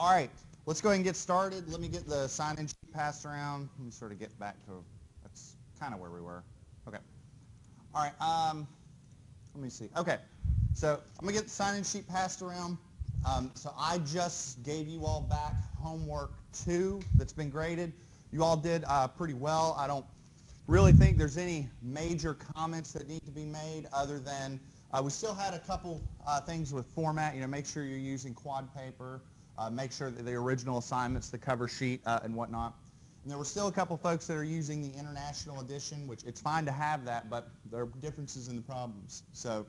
All right, let's go ahead and get started. Let me get the sign-in sheet passed around. Let me sort of get back to, that's kind of where we were. Okay. All right, um, let me see. Okay, so I'm going to get the sign-in sheet passed around. Um, so I just gave you all back homework two that's been graded. You all did uh, pretty well. I don't really think there's any major comments that need to be made other than uh, we still had a couple uh, things with format. You know, make sure you're using quad paper. Uh, make sure that the original assignments, the cover sheet, uh, and whatnot. And there were still a couple folks that are using the international edition, which it's fine to have that, but there are differences in the problems. So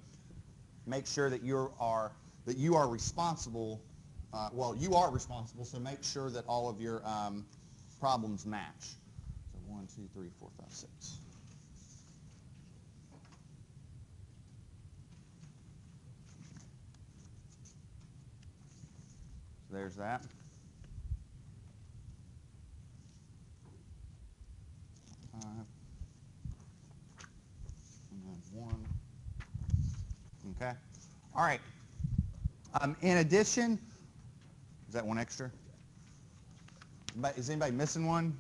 make sure that you are that you are responsible. Uh, well, you are responsible, so make sure that all of your um, problems match. So one, two, three, four, five, six. There's that. And then one. Okay. All right. Um, in addition, is that one extra? Is anybody missing one?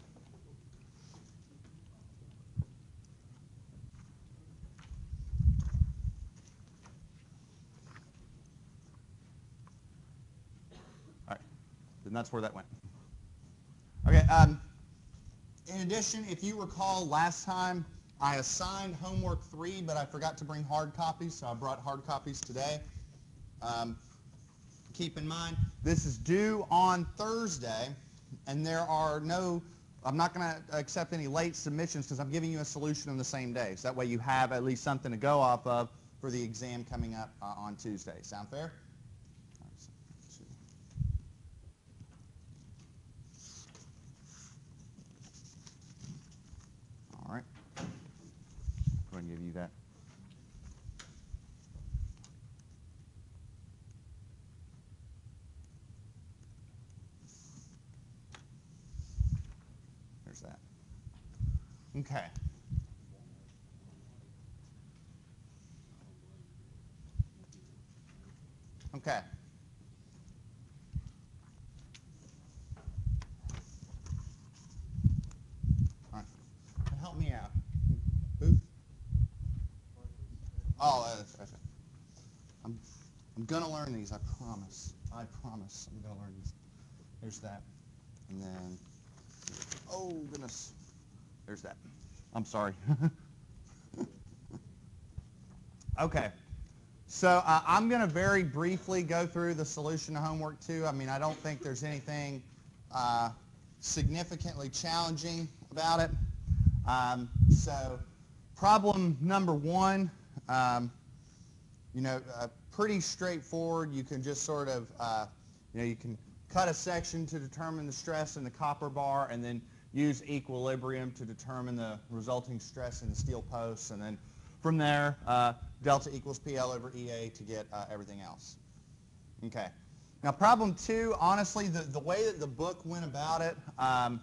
All right, then that's where that went. Okay, um, in addition, if you recall last time, I assigned homework three, but I forgot to bring hard copies, so I brought hard copies today. Um, keep in mind, this is due on Thursday, and there are no, I'm not going to accept any late submissions because I'm giving you a solution on the same day. So that way you have at least something to go off of for the exam coming up uh, on Tuesday. Sound fair? All right. Go ahead and give you that. There's that. Okay. Okay. All right. Help me out. Oh, that's. I'm, I'm going to learn these, I promise. I promise I'm going to learn these. There's that. And then, oh, goodness. There's that. I'm sorry. okay. So uh, I'm going to very briefly go through the solution to homework two. I mean, I don't think there's anything uh, significantly challenging about it. Um, so problem number one, um, you know, uh, pretty straightforward. You can just sort of, uh, you know, you can cut a section to determine the stress in the copper bar and then use equilibrium to determine the resulting stress in the steel posts. And then from there, uh, delta equals PL over EA to get uh, everything else. Okay. Now problem two, honestly, the, the way that the book went about it, um,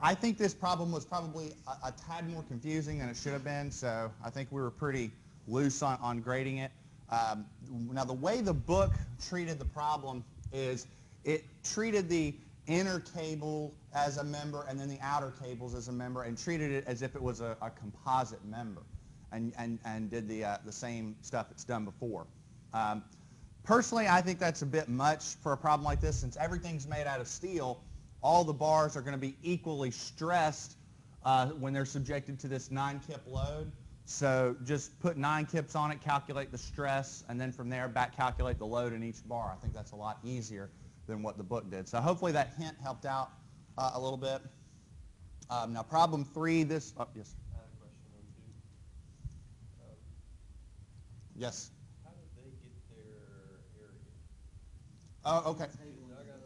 I think this problem was probably a, a, tad more confusing than it should have been, so I think we were pretty loose on, on grading it. Um, now the way the book treated the problem is it treated the inner cable as a member and then the outer cables as a member and treated it as if it was a, a composite member and, and, and did the, uh, the same stuff it's done before. Um, personally, I think that's a bit much for a problem like this since everything's made out of steel. All the bars are going to be equally stressed uh, when they're subjected to this 9 kip load. So just put 9 kips on it, calculate the stress, and then from there back calculate the load in each bar. I think that's a lot easier than what the book did. So hopefully that hint helped out uh, a little bit. Um, now problem three, this, oh, yes. I have a question two. Um, Yes. How did they get their area? Oh, okay. I got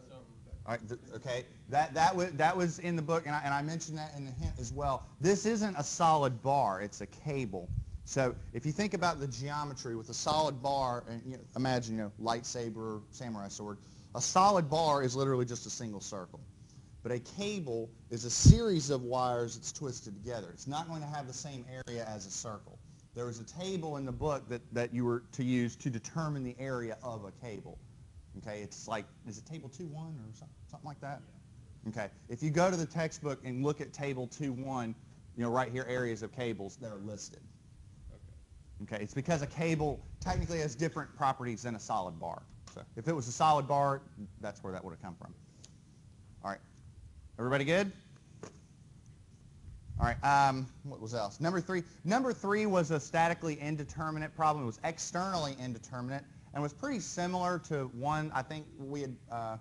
something. All right, th- okay. That, that, was, that was in the book, and I, and I mentioned that in the hint as well. This isn't a solid bar, it's a cable. So if you think about the geometry with a solid bar, and you know, imagine, you know, lightsaber, samurai sword, a solid bar is literally just a single circle. But a cable is a series of wires that's twisted together. It's not going to have the same area as a circle. There was a table in the book that, that you were to use to determine the area of a cable. Okay, it's like, is it table 2-1 or something, something like that? Okay, if you go to the textbook and look at table 2-1, you know, right here, areas of cables that are listed. Okay. Okay, it's because a cable technically has different properties than a solid bar. If it was a solid bar, that's where that would have come from. All right, everybody good? All right, um, what was else? Number three. Number three was a statically indeterminate problem. It was externally indeterminate and was pretty similar to one I think we had uh,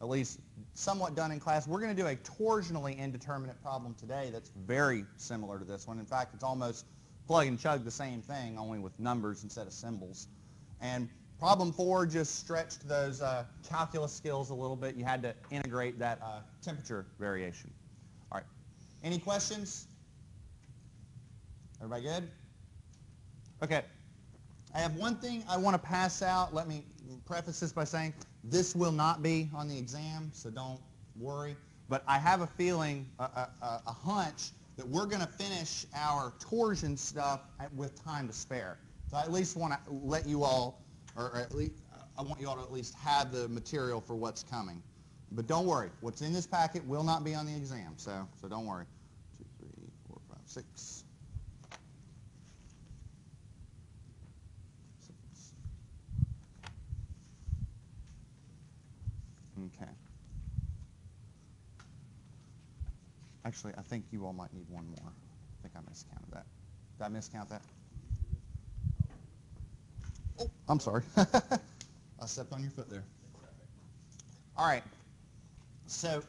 at least somewhat done in class. We're going to do a torsionally indeterminate problem today that's very similar to this one. In fact, it's almost plug and chug the same thing, only with numbers instead of symbols. And problem four just stretched those uh, calculus skills a little bit. You had to integrate that uh, temperature variation. All right. Any questions? Everybody good? Okay. I have one thing I want to pass out. Let me preface this by saying this will not be on the exam, so don't worry. But I have a feeling, a, a, a- a hunch, that we're going to finish our torsion stuff with time to spare. So I at least want to let you all, or at least, I want you all to at least have the material for what's coming. But don't worry, what's in this packet will not be on the exam, so, so don't worry. Two, three, four, five. Six. Okay. Actually, I think you all might need one more. I think I miscounted that. Did I miscount that? Oh, I'm sorry. I stepped on your foot there. All right. So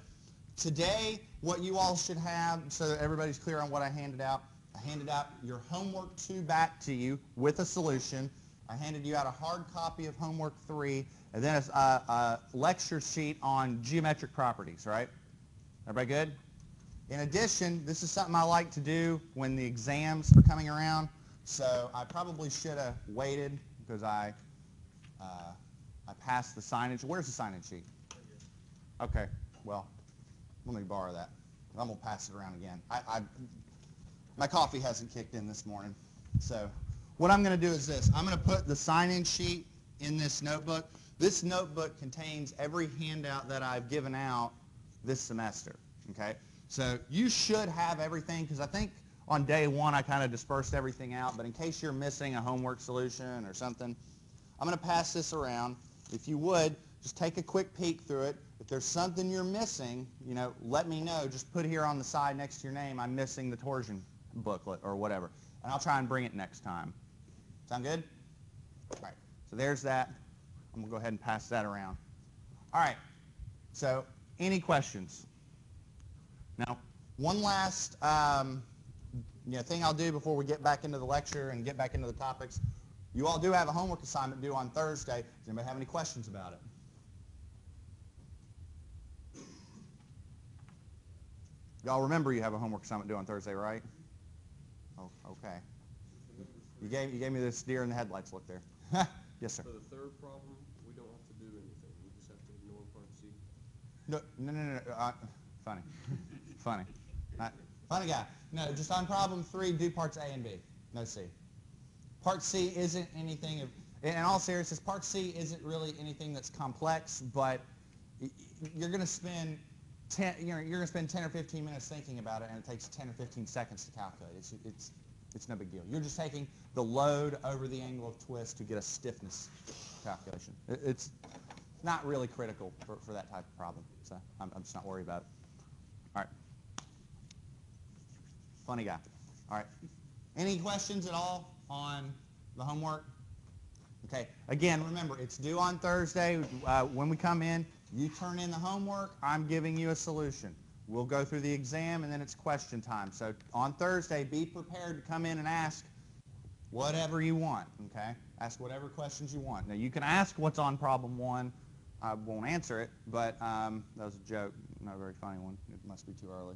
today, what you all should have, so that everybody's clear on what I handed out, I handed out your homework two back to you with a solution. I handed you out a hard copy of homework three, and then a, a, a lecture sheet on geometric properties, right? Everybody good? In addition, this is something I like to do when the exams are coming around, so I probably should have waited because I, uh, I passed the signage. Where's the signage sheet? Okay, well, let me borrow that. I'm gonna pass it around again. I, I, my coffee hasn't kicked in this morning, so what I'm gonna do is this. I'm gonna put the sign-in sheet in this notebook. This notebook contains every handout that I've given out this semester, okay? So you should have everything, because I think on day one I kind of dispersed everything out, but in case you're missing a homework solution or something, I'm going to pass this around. If you would, just take a quick peek through it. If there's something you're missing, you know, let me know. Just put here on the side next to your name, I'm missing the torsion booklet or whatever. And I'll try and bring it next time. Sound good? All right. So there's that. I'm going to go ahead and pass that around. All right. So any questions? Now, one last um, you know, thing I'll do before we get back into the lecture and get back into the topics. You all do have a homework assignment due on Thursday. Does anybody have any questions about it? Y'all remember you have a homework assignment due on Thursday, right? Oh, okay. You gave, you gave me this deer in the headlights look there. yes, sir. For the third problem, we don't have to do anything. We just have to ignore part C. No, no, no, no. no, Uh, funny, funny, Uh, funny guy. No, just on problem three, do parts A and B. No C. Part C isn't anything of. In all seriousness, part C isn't really anything that's complex, but you're going to spend 10. You're, you're going to spend 10 or 15 minutes thinking about it, and it takes 10 or 15 seconds to calculate. It's it's it's no big deal. You're just taking the load over the angle of twist to get a stiffness calculation. It- It's not really critical for, for that type of problem, so I'm, I'm just not worried about it. All right. Funny guy. All right. Any questions at all on the homework? Okay. Again, remember, it's due on Thursday. Uh, when we come in, you turn in the homework. I'm giving you a solution. We'll go through the exam, and then it's question time. So on Thursday, be prepared to come in and ask whatever you want, okay? Ask whatever questions you want. Now, you can ask what's on problem one. I won't answer it, but um, that was a joke, not a very funny one. It must be too early.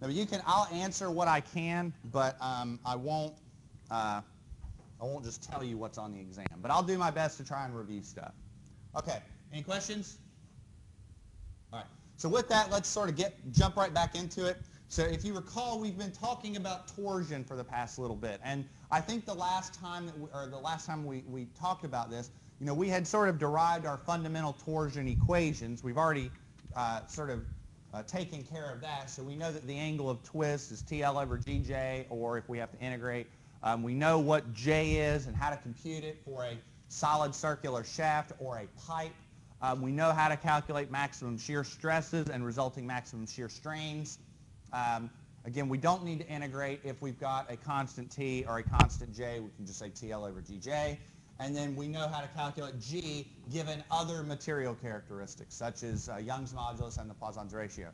No, you can. I'll answer what I can, but um, I won't. Uh, I won't just tell you what's on the exam. But I'll do my best to try and review stuff. Okay. Any questions? All right. So with that, let's sort of get jump right back into it. So if you recall, we've been talking about torsion for the past little bit, and I think the last time that we, or the last time we, we talked about this, you know, we had sort of derived our fundamental torsion equations. We've already uh, sort of uh, taken care of that. So we know that the angle of twist is TL over GJ, or if we have to integrate, um, we know what J is and how to compute it for a solid circular shaft or a pipe. Um, we know how to calculate maximum shear stresses and resulting maximum shear strains. Um, again, we don't need to integrate if we've got a constant T or a constant J. We can just say TL over GJ. And then we know how to calculate G given other material characteristics, such as uh, Young's modulus and the Poisson's ratio.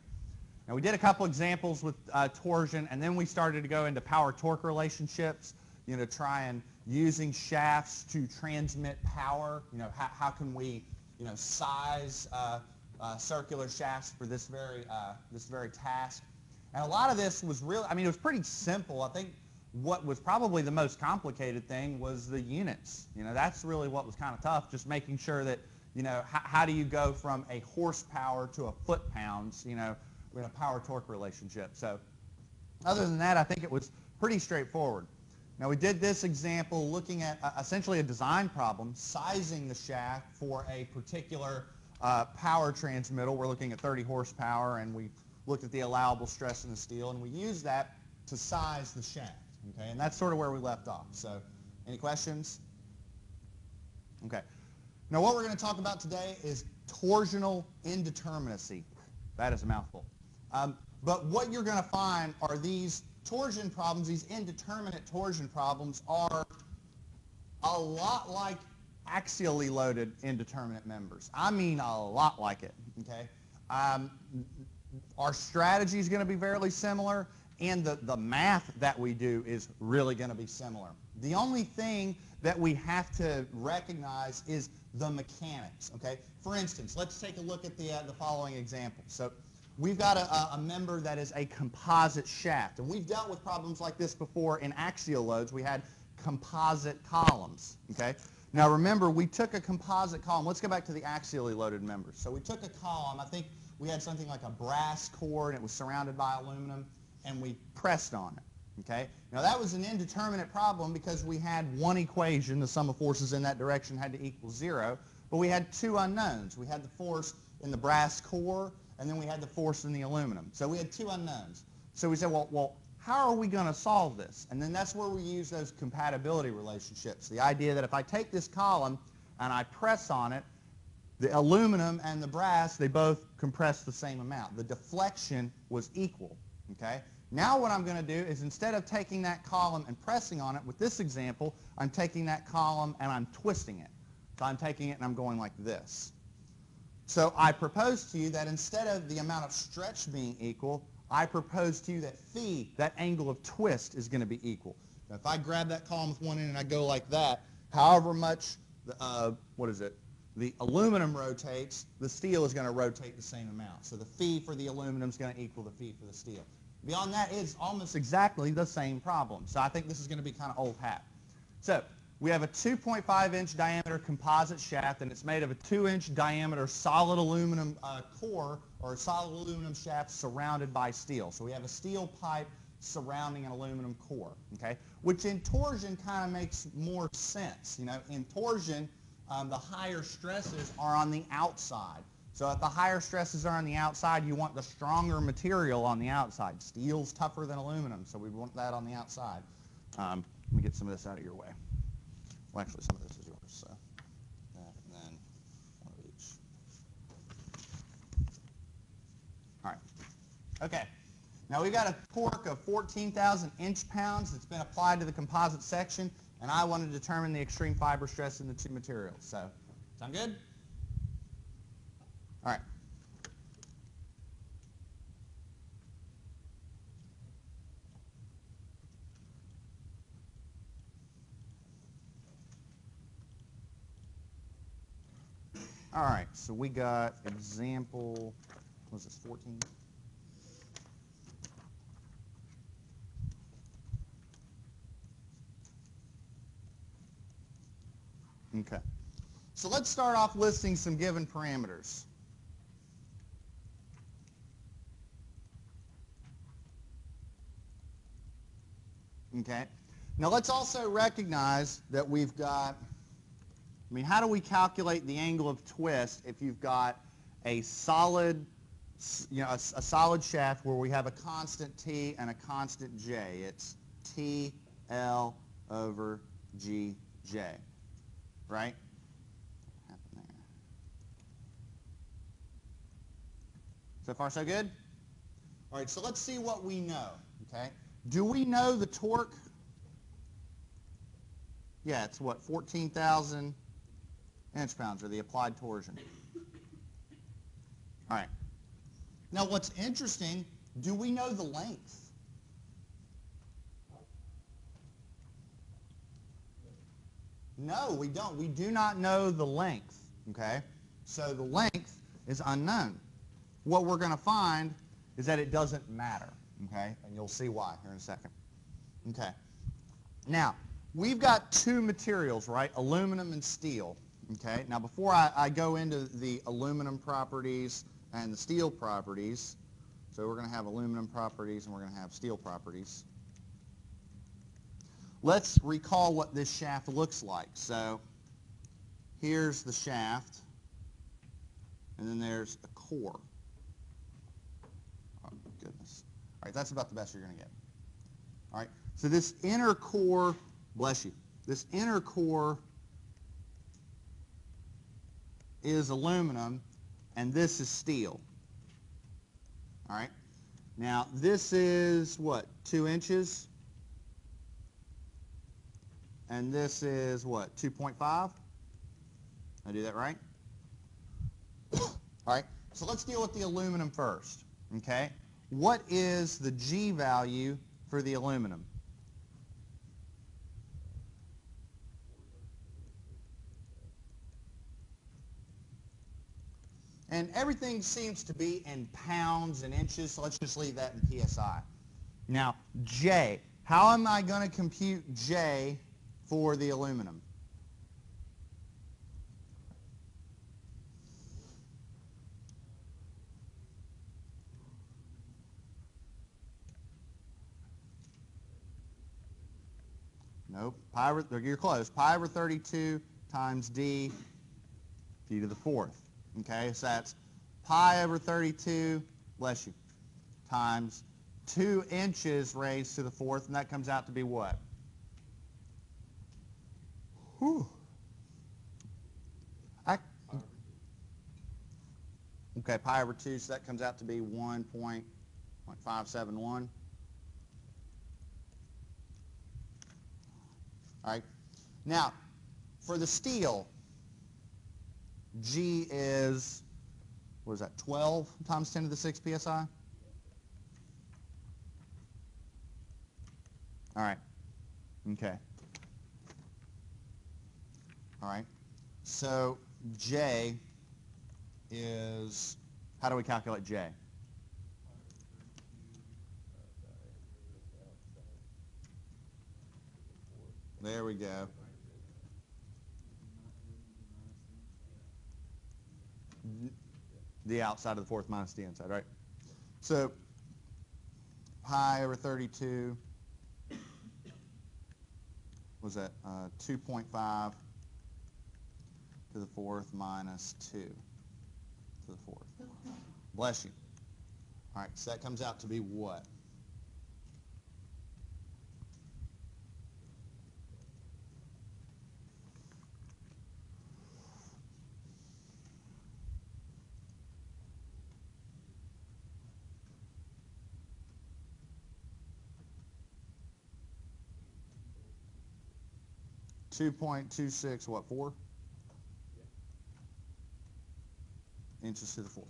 Now, we did a couple examples with uh, torsion, and then we started to go into power-torque relationships, you know, try and using shafts to transmit power. You know, how, how can we, you know, size uh, uh, circular shafts for this very, uh, this very task? And a lot of this was really, I mean, it was pretty simple. I think what was probably the most complicated thing was the units. You know, that's really what was kind of tough, just making sure that, you know, how, do you go from a horsepower to a foot-pounds, you know, in a power-torque relationship. So other than that, I think it was pretty straightforward. Now we did this example looking at uh, essentially a design problem, sizing the shaft for a particular uh, power transmittal. We're looking at 30 horsepower and we looked at the allowable stress in the steel and we used that to size the shaft. Okay, and that's sort of where we left off. So any questions? Okay. Now what we're going to talk about today is torsional indeterminacy. That is a mouthful. Um, but what you're going to find are these torsion problems, these indeterminate torsion problems are a lot like axially loaded indeterminate members. I mean a lot like it, okay? Um, our strategy is going to be fairly similar, and the, the math that we do is really going to be similar. The only thing that we have to recognize is the mechanics, okay? For instance, let's take a look at the, uh, the following example. So we've got a, a member that is a composite shaft, and we've dealt with problems like this before in axial loads. We had composite columns, okay? Now remember, we took a composite column. Let's go back to the axially loaded members. So we took a column, I think we had something like a brass core, and it was surrounded by aluminum, and we pressed on it. Okay? Now that was an indeterminate problem because we had one equation, the sum of forces in that direction had to equal zero, but we had two unknowns. We had the force in the brass core, and then we had the force in the aluminum. So we had two unknowns. So we said, well, well how are we going to solve this? And then that's where we use those compatibility relationships. The idea that if I take this column and I press on it, the aluminum and the brass, they both compress the same amount. The deflection was equal. Okay? Now what I'm going to do is instead of taking that column and pressing on it, with this example, I'm taking that column and I'm twisting it. So I'm taking it and I'm going like this. So I propose to you that instead of the amount of stretch being equal, I propose to you that phi, that angle of twist, is going to be equal. Now, if I grab that column with one end and I go like that, however much, uh, what is it, the aluminum rotates, the steel is going to rotate the same amount. So the phi for the aluminum is going to equal the phi for the steel. Beyond that, it's almost exactly the same problem. So I think this is going to be kind of old hat. So we have a 2.5 inch diameter composite shaft, and it's made of a 2 inch diameter solid aluminum uh, core or solid aluminum shaft surrounded by steel. So we have a steel pipe surrounding an aluminum core, okay? Which in torsion kind of makes more sense. You know, in torsion, um, the higher stresses are on the outside. So if the higher stresses are on the outside, you want the stronger material on the outside. Steel's tougher than aluminum, so we want that on the outside. Um, let me get some of this out of your way. Well, actually, some of this is yours, so that and then one of each. All right. Okay. Now we've got a torque of 14,000 inch-pounds that's been applied to the composite section, and I want to determine the extreme fiber stress in the two materials. So, sound good? All right. All right, so we got example, was this 14? Okay. So let's start off listing some given parameters. Okay. Now let's also recognize that we've got I mean, how do we calculate the angle of twist if you've got a solid, you know, a solid shaft where we have a constant T and a constant J? It's T L over G J, right? So far, so good? All right, so let's see what we know, okay? Do we know the torque? Yeah, it's what, 14,000 inch pounds, or the applied torsion. All right. Now, what's interesting, do we know the length? No, we don't. We do not know the length, okay? So the length is unknown. What we're going to find is that it doesn't matter, okay? And you'll see why here in a second. Okay. Now, we've got two materials, right? Aluminum and steel, okay? Now, before I, I go into the aluminum properties and the steel properties, so we're going to have aluminum properties and we're going to have steel properties. Let's recall what this shaft looks like. So here's the shaft, and then there's a core. Oh, goodness. All right, that's about the best you're going to get. All right, so this inner core, bless you, this inner core is aluminum, and this is steel. All right, now this is what, two inches? And this is what, 2.5? I do that right? All right, so let's deal with the aluminum first, okay? What is the G value for the aluminum? And everything seems to be in pounds and inches, so let's just leave that in PSI. Now, J, how am I going to compute J for the aluminum? Nope. Pi over, you're close. Pi over 32 times d to the fourth. Okay, so that's pi over 32, bless you, times 2 inches raised to the fourth, and that comes out to be what? Whew. I, okay, pi over 2, so that comes out to be 1.571. Right. Now, for the steel, G is, what is that, 12 times 10 to the 6 psi? All right. Okay. All right. So J is, how do we calculate J? There we go. The outside of the fourth minus the inside, right? So pi over 32 was that uh, 2.5 to the fourth minus 2 to the fourth. Bless you. All right, so that comes out to be what? Two point two six, what, four? Inches to the fourth.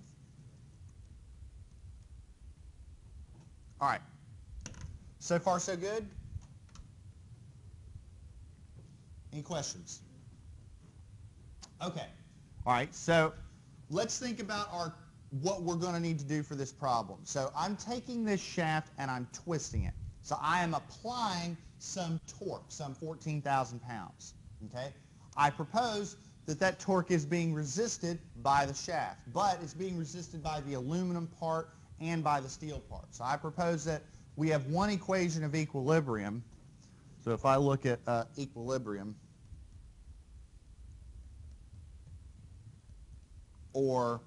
All right. So far, so good? Any questions? Okay. All right, so let's think about our what we're going to need to do for this problem. So I'm taking this shaft and I'm twisting it. So I am applying some torque, some 14,000 pounds. Okay? I propose that that torque is being resisted by the shaft, but it's being resisted by the aluminum part and by the steel part. So I propose that we have one equation of equilibrium. So if I look at uh, equilibrium, or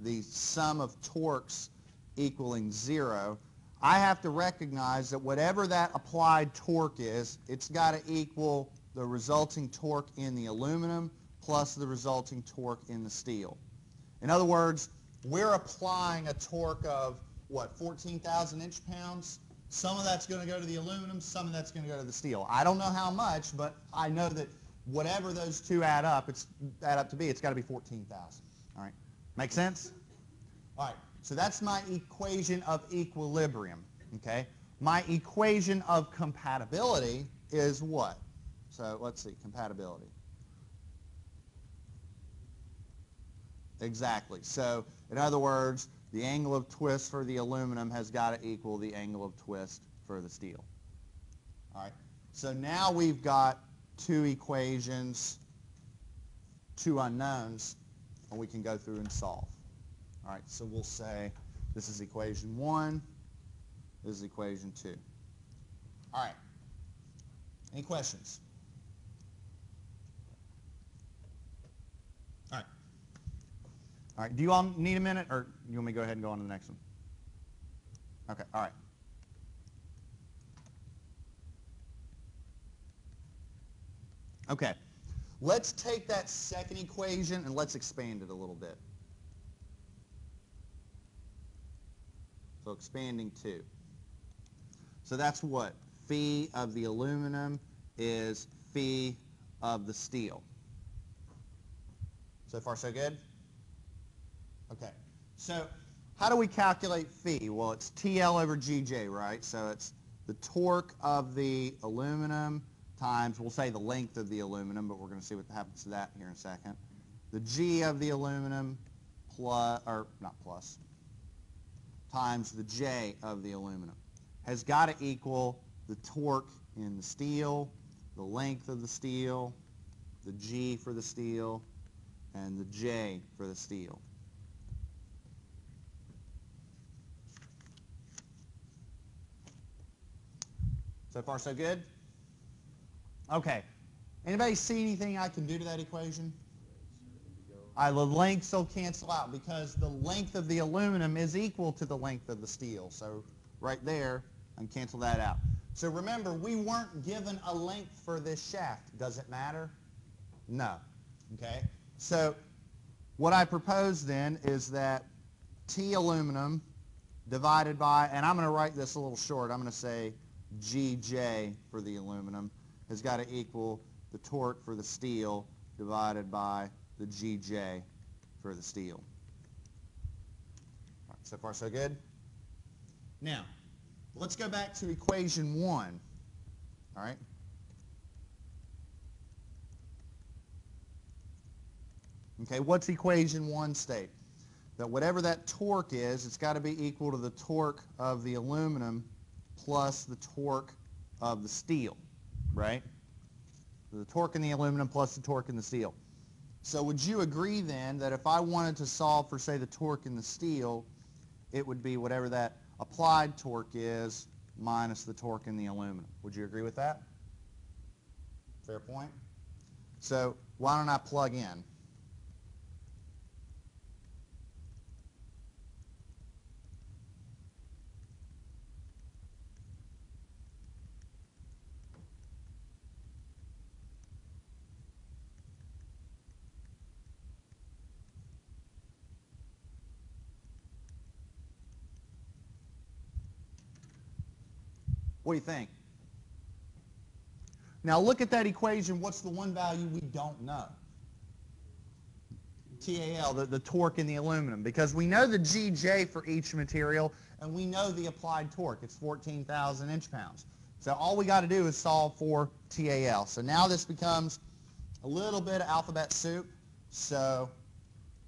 the sum of torques equaling zero, I have to recognize that whatever that applied torque is, it's got to equal the resulting torque in the aluminum plus the resulting torque in the steel. In other words, we're applying a torque of, what, 14,000 inch-pounds? Some of that's going to go to the aluminum, some of that's going to go to the steel. I don't know how much, but I know that whatever those two add up, it's add up to be, it's got to be 14,000. All right? Make sense? All right, so that's my equation of equilibrium, okay? My equation of compatibility is what? So let's see, compatibility. Exactly. So in other words, the angle of twist for the aluminum has got to equal the angle of twist for the steel. All right. So now we've got two equations, two unknowns, and we can go through and solve. All right. So we'll say this is equation one, this is equation two. All right. Any questions? All right. All right. Do you all need a minute, or you want me to go ahead and go on to the next one? Okay. All right. Okay. Let's take that second equation and let's expand it a little bit. So expanding two. So that's what? Phi of the aluminum is phi of the steel. So far, so good? Okay. So how do we calculate phi? Well, it's TL over GJ, right? So it's the torque of the aluminum times, we'll say the length of the aluminum, but we're going to see what happens to that here in a second. The G of the aluminum plus, or not plus, times the J of the aluminum has got to equal the torque in the steel, the length of the steel, the G for the steel, and the J for the steel. So far, so good? Okay. Anybody see anything I can do to that equation? I, the lengths will cancel out because the length of the aluminum is equal to the length of the steel. So right there, can cancel that out. So remember, we weren't given a length for this shaft. Does it matter? No. Okay? So what I propose then is that T aluminum divided by, and I'm going to write this a little short. I'm going to say GJ for the aluminum has got to equal the torque for the steel divided by the GJ for the steel. Right, so far, so good? Now, let's go back to equation one. All right? Okay, what's equation one state? That whatever that torque is, it's got to be equal to the torque of the aluminum plus the torque of the steel, right? The torque in the aluminum plus the torque in the steel. So would you agree then that if I wanted to solve for, say, the torque in the steel, it would be whatever that applied torque is minus the torque in the aluminum? Would you agree with that? Fair point? So why don't I plug in? What do you think? Now look at that equation. What's the one value we don't know? TAL, the, the torque in the aluminum, because we know the GJ for each material, and we know the applied torque. It's 14,000 inch-pounds. So all we got to do is solve for TAL. So now this becomes a little bit of alphabet soup. So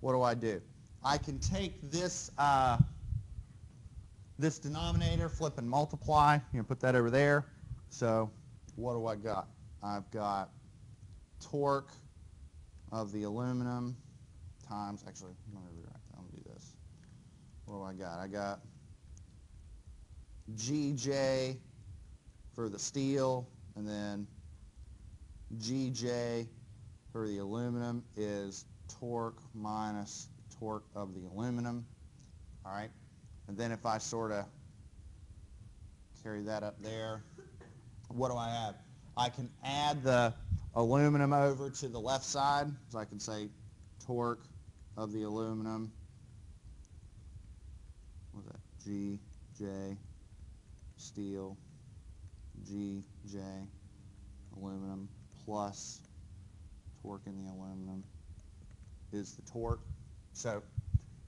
what do I do? I can take this uh, this denominator, flip and multiply. You know, put that over there. So what do I got? I've got torque of the aluminum times, actually. I'm going to do this. What do I got? I got GJ for the steel, and then GJ for the aluminum is torque minus torque of the aluminum. All right. And then if I sort of carry that up there, what do I have? I can add the aluminum over to the left side. So I can say torque of the aluminum. What's that? G, J, steel, G, J, aluminum plus torque in the aluminum is the torque. So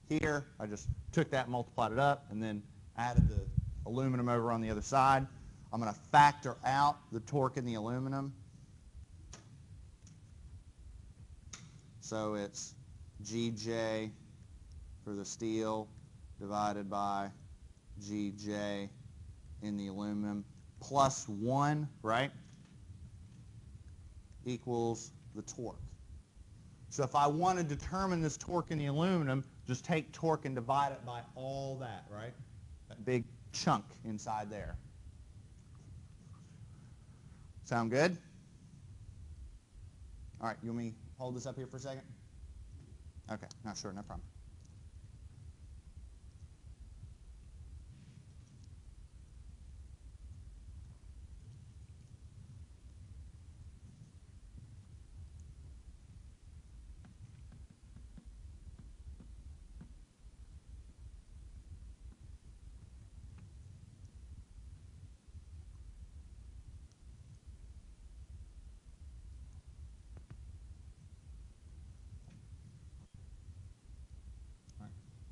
here, I just took that, multiplied it up, and then added the aluminum over on the other side. I'm going to factor out the torque in the aluminum. So it's GJ for the steel divided by GJ in the aluminum plus 1, right, equals the torque. So if I want to determine this torque in the aluminum, just take torque and divide it by all that, right? That big chunk inside there. Sound good? All right, you want me hold this up here for a second? Okay, not sure, no problem.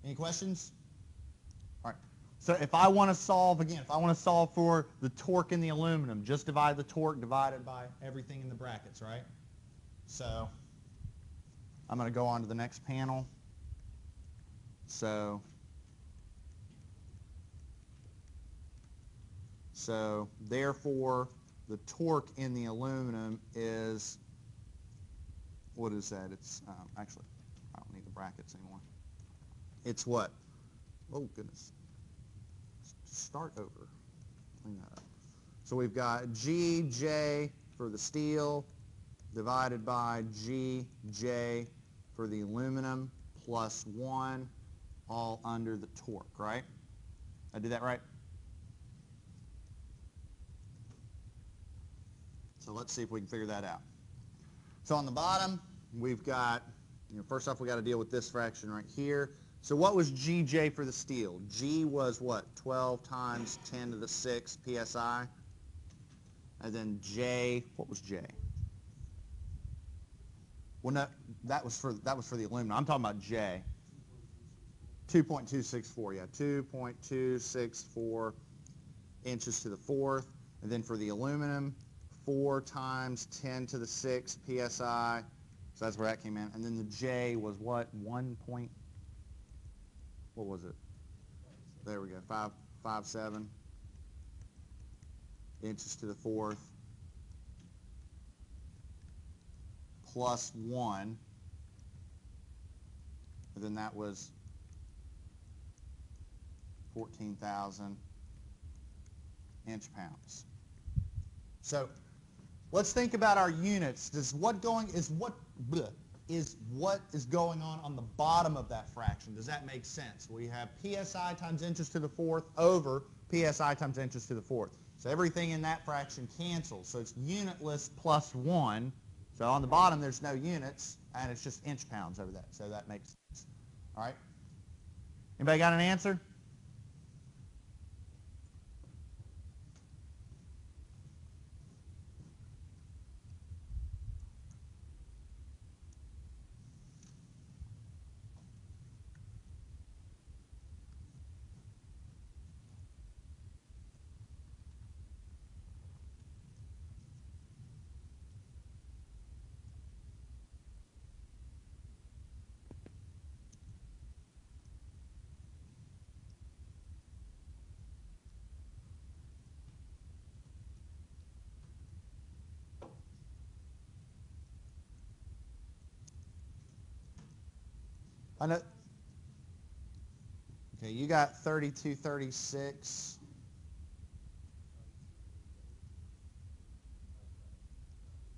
Any questions? All right. So if I want to solve, again, if I want to solve for the torque in the aluminum, just divide the torque divided by everything in the brackets, right? So I'm going to go on to the next panel. So, so therefore, the torque in the aluminum is, what is that? It's, um, actually, I don't need the brackets anymore. It's what? Oh, goodness. Start over. Clean that up. So we've got GJ for the steel divided by GJ for the aluminum plus 1 all under the torque, right? I did that right? So let's see if we can figure that out. So on the bottom, we've got, you know, first off, we got to deal with this fraction right here. So what was GJ for the steel? G was what? 12 times 10 to the 6 psi. And then J, what was J? Well, no, that was for that was for the aluminum. I'm talking about J. 2.264, yeah, 2.264 inches to the fourth. And then for the aluminum, 4 times 10 to the 6 psi. So that's where that came in. And then the J was what? 1 point, what was it? There we go, 5, 5, 7 inches to the fourth plus 1. And then that was 14,000 inch pounds. So let's think about our units. Does what going is what bleh, is what is going on on the bottom of that fraction? Does that make sense? We have psi times inches to the fourth over psi times inches to the fourth. So everything in that fraction cancels. So it's unitless plus one. So on the bottom there's no units and it's just inch pounds over that. So that makes sense. All right. Anybody got an answer? Okay, you got 32, 36.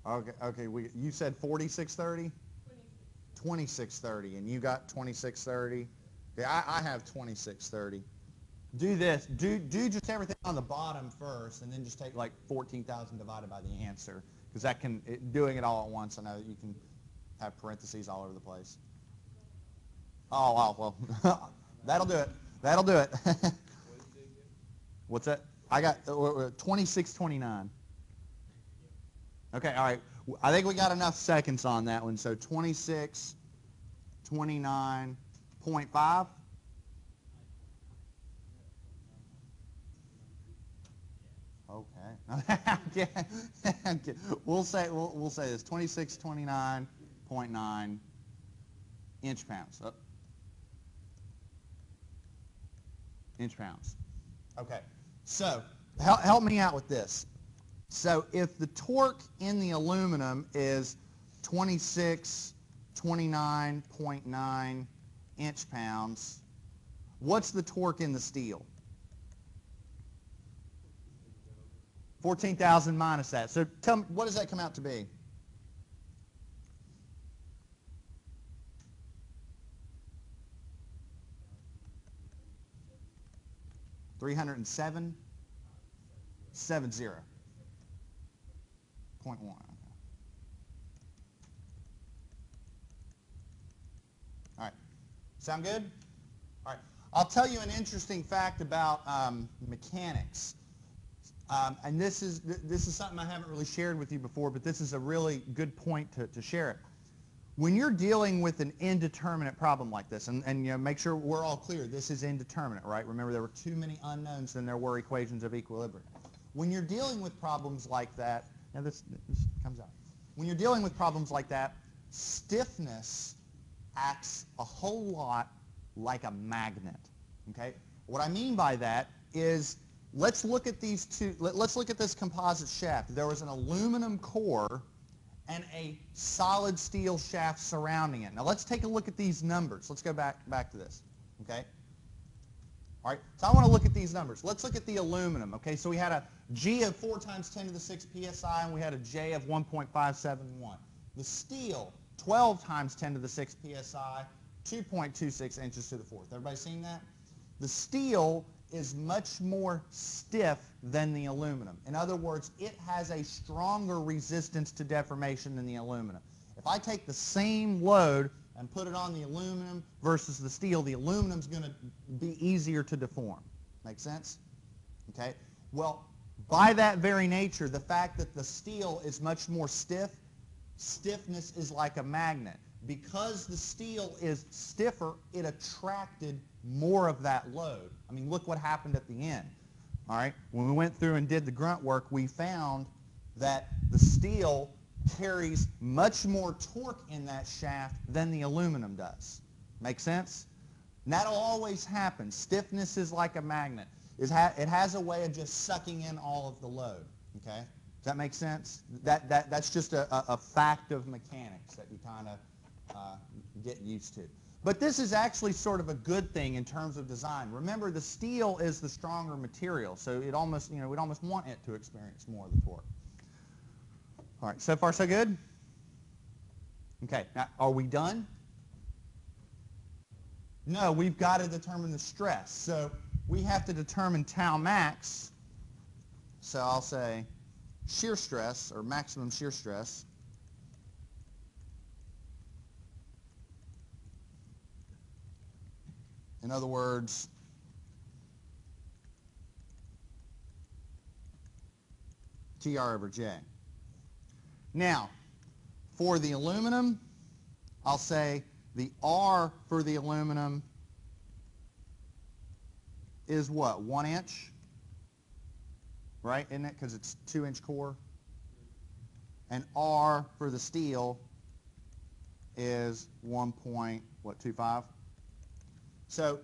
Okay, okay. We, you said 46, 30? 2630, and you got 2630. Yeah, I, I have 2630. Do this. Do do just everything on the bottom first, and then just take like 14,000 divided by the answer, because that can it, doing it all at once. I know you can have parentheses all over the place. Oh wow, well, that'll do it. That'll do it. What's that? I got uh, 2629. Okay, all right. I think we got enough seconds on that one. So 26, 29.5. Okay. Okay. Okay. We'll say we'll, we'll say this 26, 29.9 inch pounds. Oh. Inch pounds. Okay. So help, help me out with this. So if the torque in the aluminum is 26, 29.9 inch pounds, what's the torque in the steel? 14,000 minus that. So tell me, what does that come out to be? Three hundred and seven, seven zero. Point one. Okay. All right. Sound good? All right. I'll tell you an interesting fact about um, mechanics. Um, and this is, th- this is something I haven't really shared with you before, but this is a really good point to, to share it. When you're dealing with an indeterminate problem like this, and, and you know, make sure we're all clear, this is indeterminate, right? Remember, there were too many unknowns than there were equations of equilibrium. When you're dealing with problems like that, now this, this comes out. When you're dealing with problems like that, stiffness acts a whole lot like a magnet. Okay? What I mean by that is let's look at these two, let, us look at this composite shaft. There was an aluminum core and a solid steel shaft surrounding it. Now let's take a look at these numbers. Let's go back, back to this. Okay? All right, so I want to look at these numbers. Let's look at the aluminum. Okay, so we had a G of 4 times 10 to the 6 psi, and we had a J of 1.571. The steel, 12 times 10 to the 6 psi, 2.26 inches to the fourth. Everybody seen that? The steel is much more stiff than the aluminum. In other words, it has a stronger resistance to deformation than the aluminum. If I take the same load and put it on the aluminum versus the steel, the aluminum's going to be easier to deform. Make sense? Okay? Well, by that very nature, the fact that the steel is much more stiff, stiffness is like a magnet. Because the steel is stiffer, it attracted more of that load. I mean, look what happened at the end. All right? When we went through and did the grunt work, we found that the steel carries much more torque in that shaft than the aluminum does. Make sense? And that'll always happen. Stiffness is like a magnet. It, has a way of just sucking in all of the load. Okay? Does that make sense? That, that, that's just a, a, fact of mechanics that you kind of uh, get used to. But this is actually sort of a good thing in terms of design. Remember, the steel is the stronger material, so it almost, you know, we'd almost want it to experience more of the torque. All right, so far so good? Okay, now are we done? No, we've got to determine the stress. So we have to determine tau max. So I'll say shear stress or maximum shear stress. In other words, TR over J. Now, for the aluminum, I'll say the R for the aluminum is what? One inch? Right? Isn't it? Because it's two inch core. And R for the steel is 1 point, what, 25? So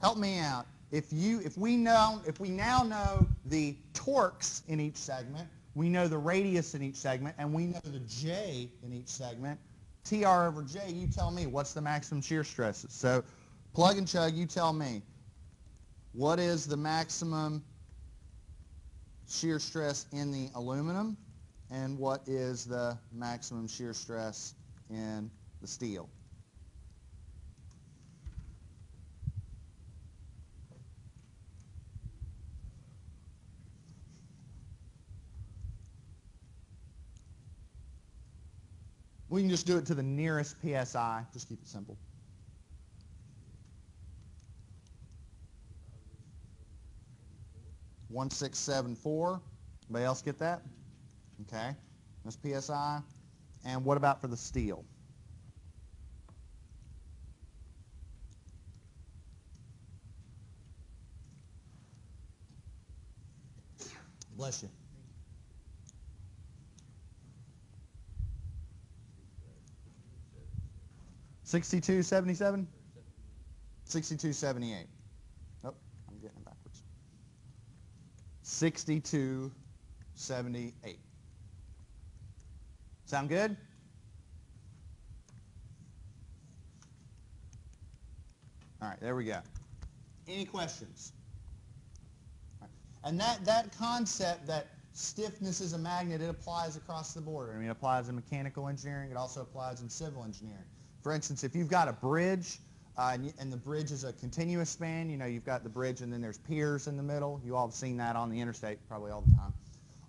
help me out. If you, if we know, if we now know the torques in each segment, we know the radius in each segment, and we know the J in each segment. TR over J, you tell me, what's the maximum shear stresses? So plug and chug, you tell me. What is the maximum shear stress in the aluminum? And what is the maximum shear stress in the steel? We can just do it to the nearest PSI. Just keep it simple. One six seven four. Anybody else get that? Okay. That's PSI. And what about for the steel? Bless you. Sixty-two seventy-seven. Sixty-two seventy-eight. Nope, I'm getting it backwards. Sixty-two seventy-eight. Sound good? All right, there we go. Any questions? Right. And that, that concept that stiffness is a magnet, it applies across the board. I mean, it applies in mechanical engineering. It also applies in civil engineering. For instance, if you've got a bridge uh, and, and the bridge is a continuous span, you know, you've got the bridge and then there's piers in the middle. You all have seen that on the interstate probably all the time.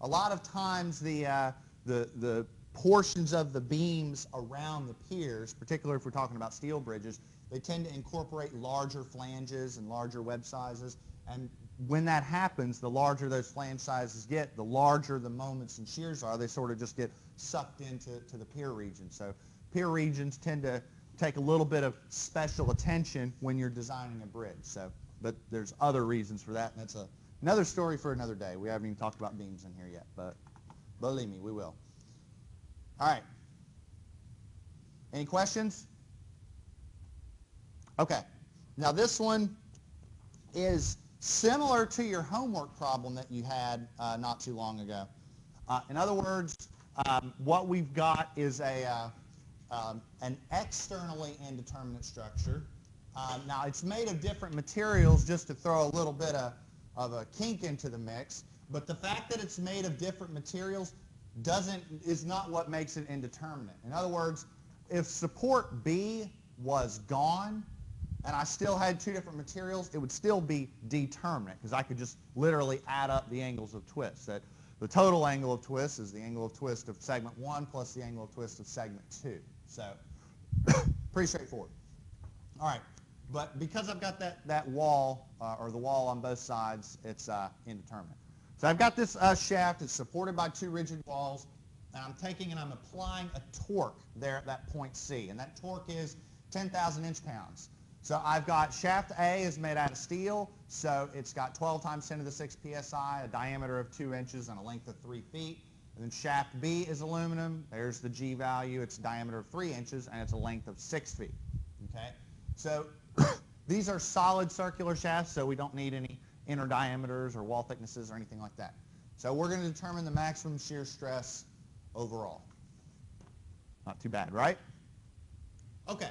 A lot of times the, uh, the, the portions of the beams around the piers, particularly if we're talking about steel bridges, they tend to incorporate larger flanges and larger web sizes. And when that happens, the larger those flange sizes get, the larger the moments and shears are. They sort of just get sucked into to the pier region. So pier regions tend to take a little bit of special attention when you're designing a bridge. So, but there's other reasons for that, and that's a, another story for another day. We haven't even talked about beams in here yet, but believe me, we will. All right. Any questions? Okay. Now this one is similar to your homework problem that you had uh, not too long ago. Uh, in other words, um, what we've got is a, uh, um, an externally indeterminate structure. Um, now it's made of different materials just to throw a little bit of, of a kink into the mix, but the fact that it's made of different materials doesn't is not what makes it indeterminate. In other words, if support B was gone and I still had two different materials, it would still be determinate because I could just literally add up the angles of twist. That the total angle of twist is the angle of twist of segment 1 plus the angle of twist of segment 2. So pretty straightforward. All right, but because I've got that, that wall uh, or the wall on both sides, it's uh, indeterminate. So I've got this uh, shaft. It's supported by two rigid walls. And I'm taking and I'm applying a torque there at that point C. And that torque is 10,000 inch-pounds. So I've got shaft A is made out of steel. So it's got 12 times 10 to the 6 psi, a diameter of 2 inches, and a length of 3 feet. And then shaft B is aluminum. There's the G value. It's a diameter of 3 inches, and it's a length of 6 feet. Okay? So these are solid circular shafts, so we don't need any inner diameters or wall thicknesses or anything like that. So we're going to determine the maximum shear stress overall. Not too bad, right? Okay.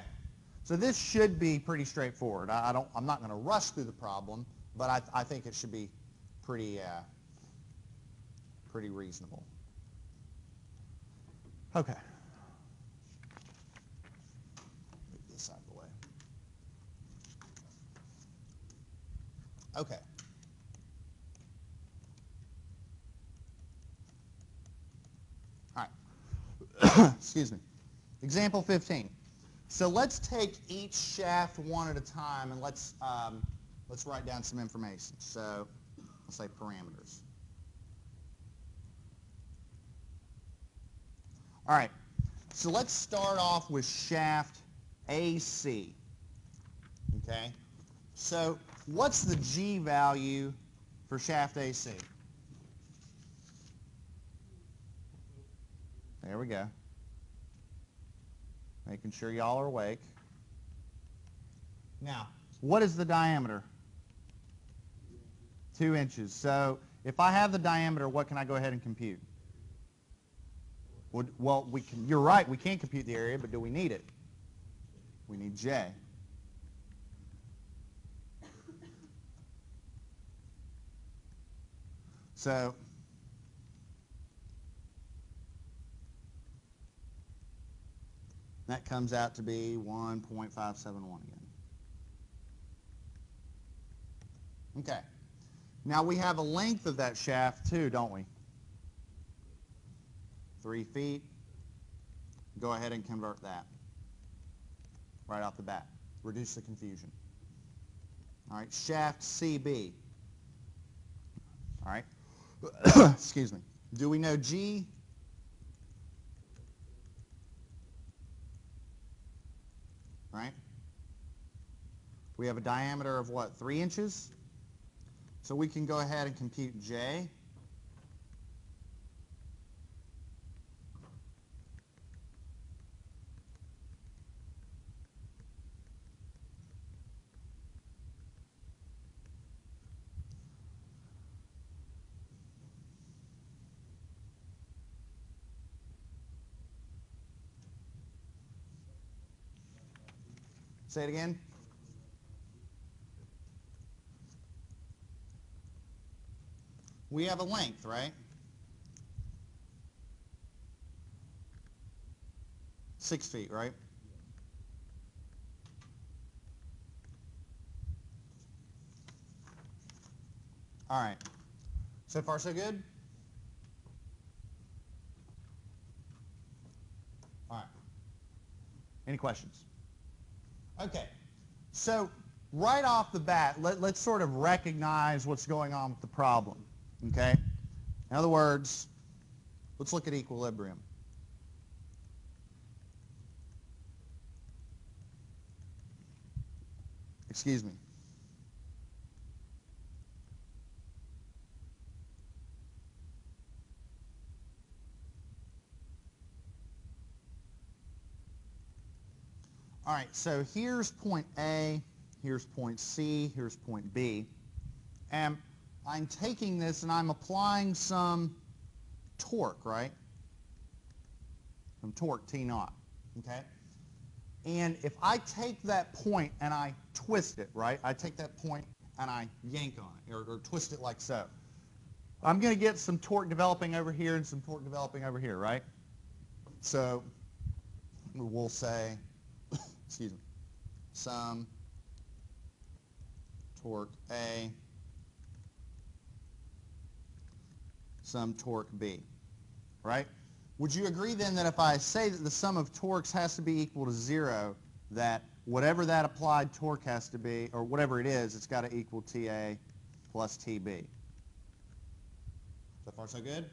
So this should be pretty straightforward. I, I don't, I'm not going to rush through the problem, but I, I think it should be pretty, uh, pretty reasonable. Okay. Move this out of the way. Okay. All right. Excuse me. Example 15. So let's take each shaft one at a time and let's, um, let's write down some information. So let's say parameters. All right. So let's start off with shaft AC. Okay. So what's the G value for shaft AC? There we go. Making sure y'all are awake. Now, what is the diameter? Two inches. So if I have the diameter, what can I go ahead and compute? Well, we can, you're right, we can compute the area, but do we need it? We need J. So that comes out to be 1.571 again. Okay. Now we have a length of that shaft too, don't we? Three feet. Go ahead and convert that right off the bat. Reduce the confusion. All right, shaft CB. All right. Excuse me. Do we know G? Right? We have a diameter of what, three inches? So we can go ahead and compute J. Say it again. We have a length, right? Six feet, right? All right. So far, so good? All right. Any questions? Okay, so right off the bat, let, let's sort of recognize what's going on with the problem, okay? In other words, let's look at equilibrium. Excuse me. All right, so here's point A, here's point C, here's point B. And I'm taking this and I'm applying some torque, right? Some torque T naught, okay? And if I take that point and I twist it, right? I take that point and I yank on it or, or twist it like so. I'm going to get some torque developing over here and some torque developing over here, right? So we'll say excuse me, some torque A, some torque B, right? Would you agree then that if I say that the sum of torques has to be equal to zero, that whatever that applied torque has to be, or whatever it is, it's got to equal TA plus TB? So far, so good?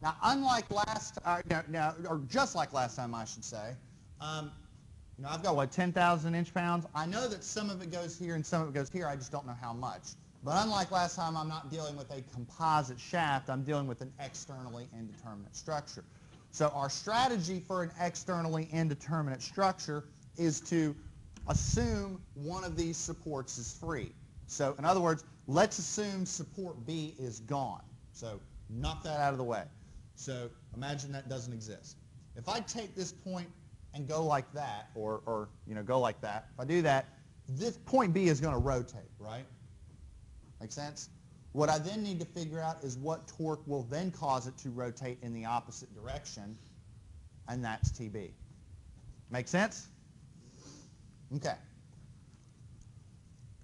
Now, unlike last, uh, now, now, or just like last time, I should say, um, you know, I've got, what, 10,000 inch-pounds? I know that some of it goes here and some of it goes here. I just don't know how much. But unlike last time, I'm not dealing with a composite shaft. I'm dealing with an externally indeterminate structure. So our strategy for an externally indeterminate structure is to assume one of these supports is free. So in other words, let's assume support B is gone. So knock that out of the way. So imagine that doesn't exist. If I take this point and go like that, or, or you know, go like that, if I do that, this point B is going to rotate, right? Make sense? What I then need to figure out is what torque will then cause it to rotate in the opposite direction, and that's TB. Make sense? Okay.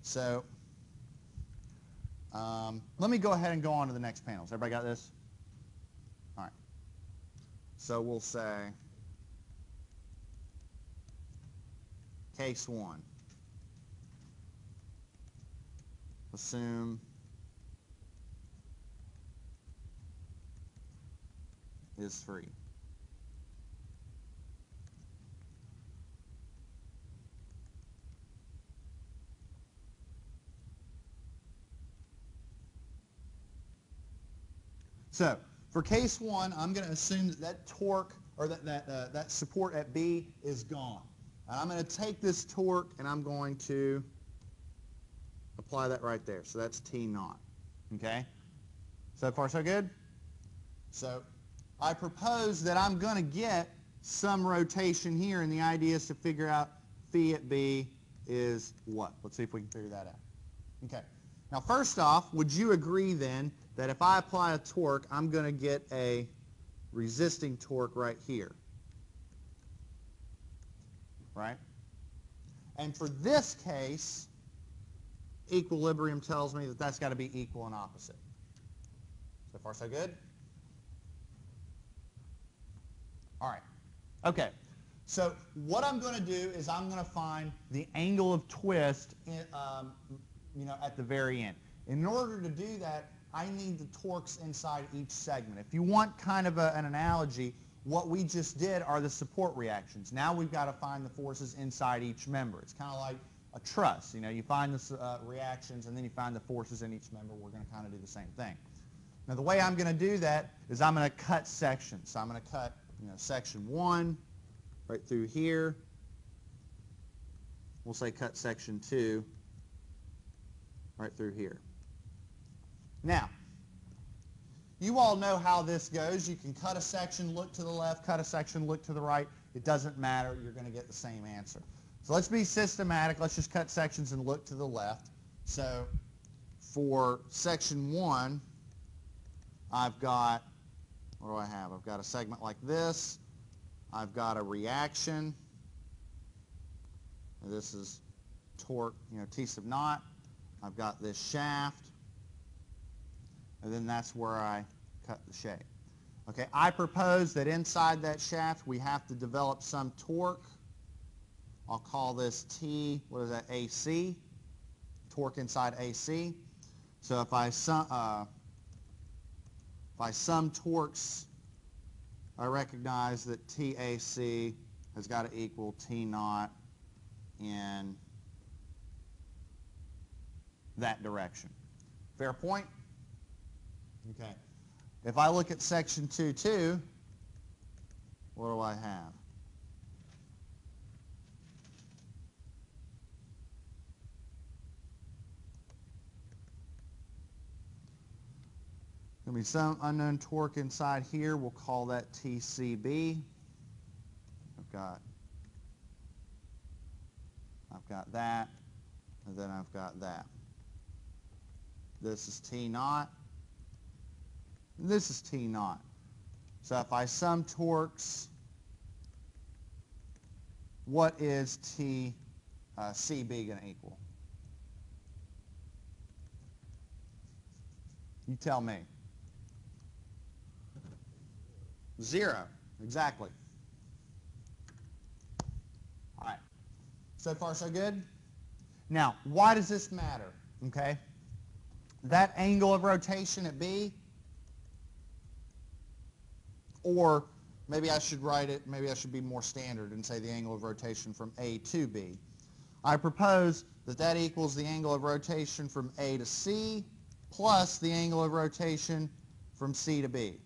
So um, let me go ahead and go on to the next panels. Everybody got this? All right. So we'll say case one. Assume is free. So for case one, I'm going to assume that that torque or that, that, uh, that support at B is gone. And I'm going to take this torque and I'm going to apply that right there. So that's T naught. Okay? So far so good? So I propose that I'm going to get some rotation here and the idea is to figure out phi at B is what? Let's see if we can figure that out. Okay. Now first off, would you agree then that if I apply a torque, I'm going to get a resisting torque right here? Right? And for this case, equilibrium tells me that that's got to be equal and opposite. So far, so good? All right. Okay, so what I'm going to do is I'm going to find the angle of twist, in, um, you know, at the very end. In order to do that, I need the torques inside each segment. If you want kind of a, an analogy, what we just did are the support reactions. Now we've got to find the forces inside each member. It's kind of like a truss. You know, you find the uh, reactions and then you find the forces in each member. We're going to kind of do the same thing. Now the way I'm going to do that is I'm going to cut sections. So I'm going to cut, you know, section one right through here. We'll say cut section two right through here. Now, you all know how this goes. You can cut a section, look to the left, cut a section, look to the right. It doesn't matter. You're going to get the same answer. So let's be systematic. Let's just cut sections and look to the left. So for section one, I've got, what do I have? I've got a segment like this. I've got a reaction. This is torque, you know, T sub naught. I've got this shaft. And then that's where I cut the shape. Okay, I propose that inside that shaft we have to develop some torque. I'll call this T, what is that, AC? Torque inside AC. So if I sum, uh, if I sum torques, I recognize that TAC has got to equal T naught in that direction. Fair point? Okay. If I look at section 2.2, what do I have? Going to be some unknown torque inside here. We'll call that TCB. I've got, I've got that, and then I've got that. This is T naught. This is T naught. So if I sum torques, what is T uh, CB going to equal? You tell me. Zero, exactly. All right. So far, so good? Now, why does this matter? Okay. That angle of rotation at B, or maybe I should write it, maybe I should be more standard and say the angle of rotation from A to B. I propose that that equals the angle of rotation from A to C plus the angle of rotation from C to B.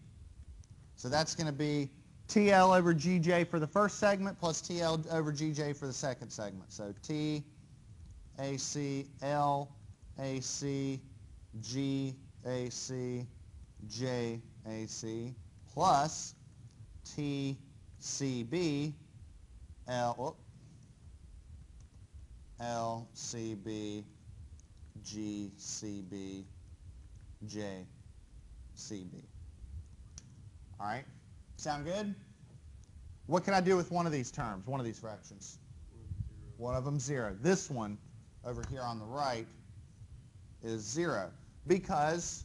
So that's going to be TL over GJ for the first segment plus TL over GJ for the second segment. So T, AC, L, AC, G, AC, J, AC plus T, CB, L, oh, L, CB, G, CB, J, CB. All right? Sound good? What can I do with one of these terms, one of these fractions? One of them zero. This one over here on the right is zero because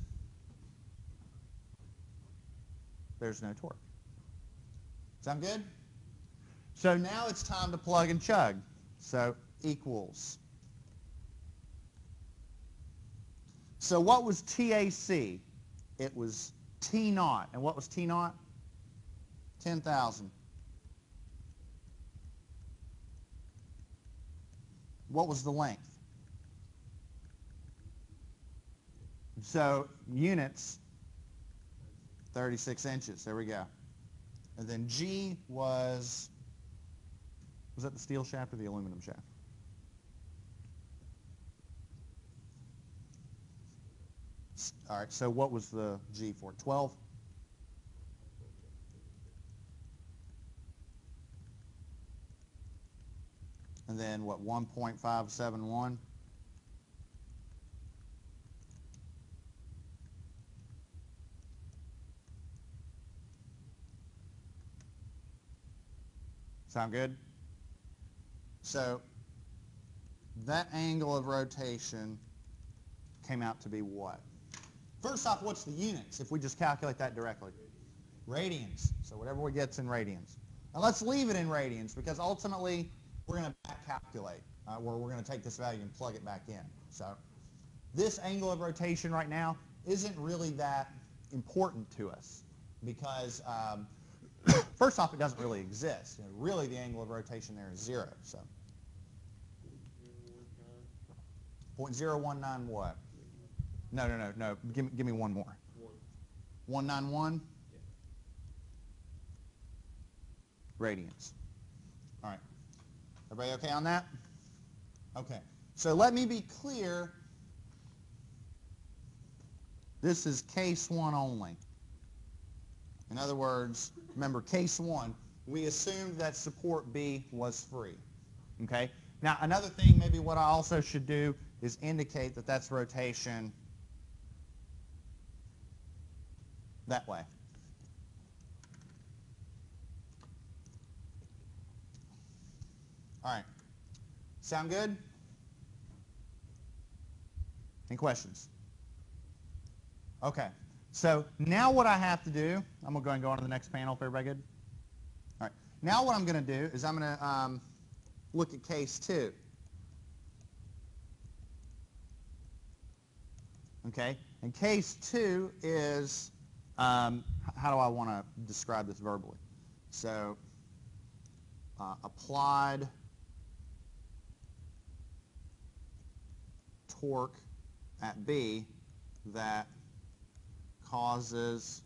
there's no torque. Sound good? So now it's time to plug and chug. So equals. So what was TAC? It was T naught. And what was T naught? 10,000. What was the length? So units, 36 inches. There we go. And then G was, was that the steel shaft or the aluminum shaft? All right, so what was the G for? 12? And then what, 1.571? Sound good? So that angle of rotation came out to be what? First off, what's the units if we just calculate that directly? Radians. So whatever we get's in radians. And let's leave it in radians because ultimately we're going to back calculate uh, where we're going to take this value and plug it back in. So this angle of rotation right now isn't really that important to us because um, first off, it doesn't really exist. You know, really, the angle of rotation there is zero. So 0.019 what? No, no, no, no. Give me, give me one more. 191 Yeah. radians. All right. Everybody okay on that? Okay. So let me be clear. This is case one only. In other words, remember case one, we assumed that support B was free. Okay? Now another thing maybe what I also should do is indicate that that's rotation that way. All right. Sound good? Any questions? Okay. So now what I have to do, I'm going to go and go on to the next panel if everybody good. All right. Now what I'm going to do is I'm going to um, look at case two. Okay. And case two is, um, how do I want to describe this verbally? So uh, applied torque at B that causes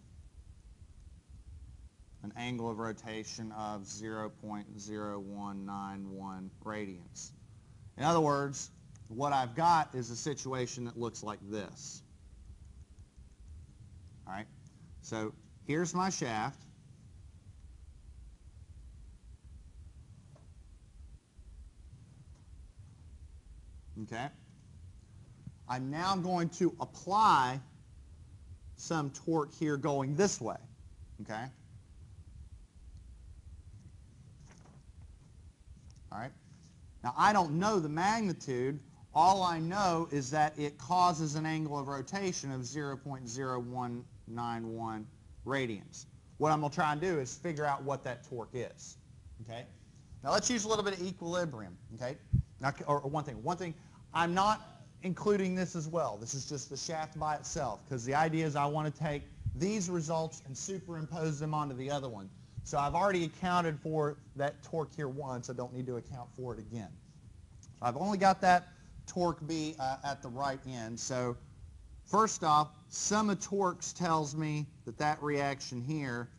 an angle of rotation of 0.0191 radians. In other words, what I've got is a situation that looks like this. All right? So here's my shaft. Okay? I'm now going to apply some torque here going this way. Okay? All right? Now, I don't know the magnitude. All I know is that it causes an angle of rotation of 0.0191 radians. What I'm going to try and do is figure out what that torque is. Okay? Now, let's use a little bit of equilibrium. Okay? Now, or one thing. One thing, I'm not including this as well. This is just the shaft by itself because the idea is I want to take these results and superimpose them onto the other one. So I've already accounted for that torque here once. I don't need to account for it again. I've only got that torque B uh, at the right end. So first off, sum of torques tells me that that reaction here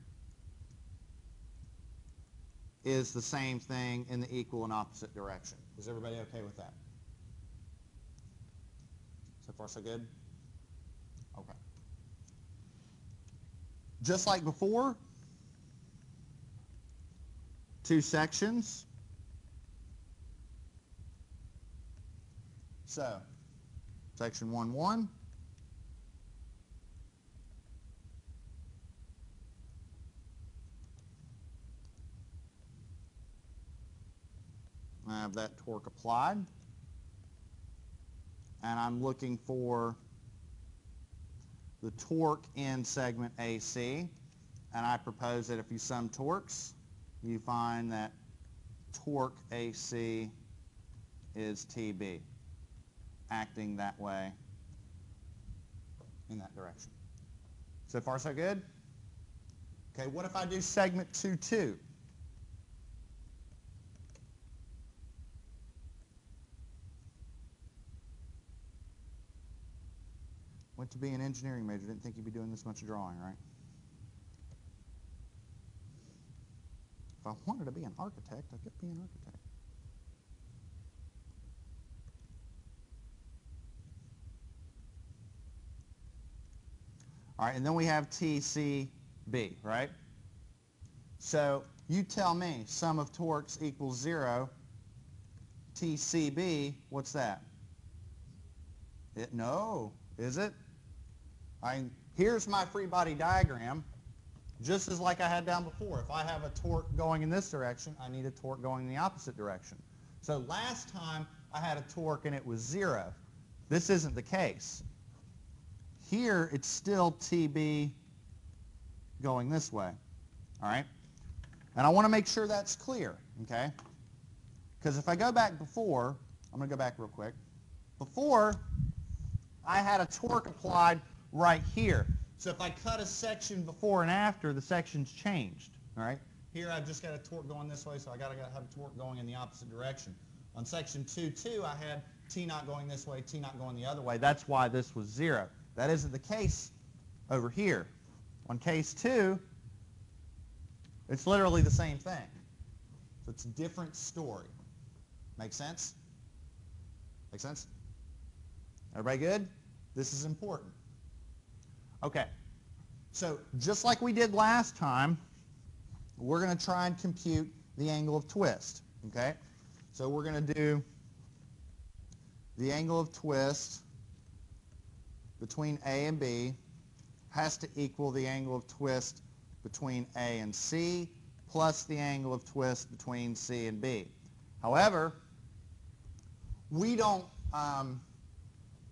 is the same thing in the equal and opposite direction. Is everybody okay with that? Far, so good? Okay. Just like before, two sections. So, section 1, 1. I have that torque applied. And I'm looking for the torque in segment AC. And I propose that if you sum torques, you find that torque AC is TB, acting that way in that direction. So far, so good? Okay, what if I do segment 2-2? Went to be an engineering major, didn't think you'd be doing this much drawing, right? If I wanted to be an architect, I could be an architect. All right, and then we have TCB, right? So you tell me, sum of torques equals zero. TCB, what's that? It, no, is it? I, here's my free body diagram, just as like I had down before. If I have a torque going in this direction, I need a torque going in the opposite direction. So last time I had a torque and it was zero. This isn't the case. Here it's still TB going this way. All right? And I want to make sure that's clear, okay? Because if I go back before, I'm going to go back real quick. Before, I had a torque applied right here. So if I cut a section before and after, the section's changed, all right? Here I've just got a torque going this way, so I got to have a torque going in the opposite direction. On section 2-2, I had T naught going this way, T naught going the other way. That's why this was zero. That isn't the case over here. On case 2, it's literally the same thing. So it's a different story. Make sense? Make sense? Everybody good? This is important. Okay. So just like we did last time, we're going to try and compute the angle of twist. Okay? So we're going to do the angle of twist between A and B has to equal the angle of twist between A and C plus the angle of twist between C and B. However, we don't, um,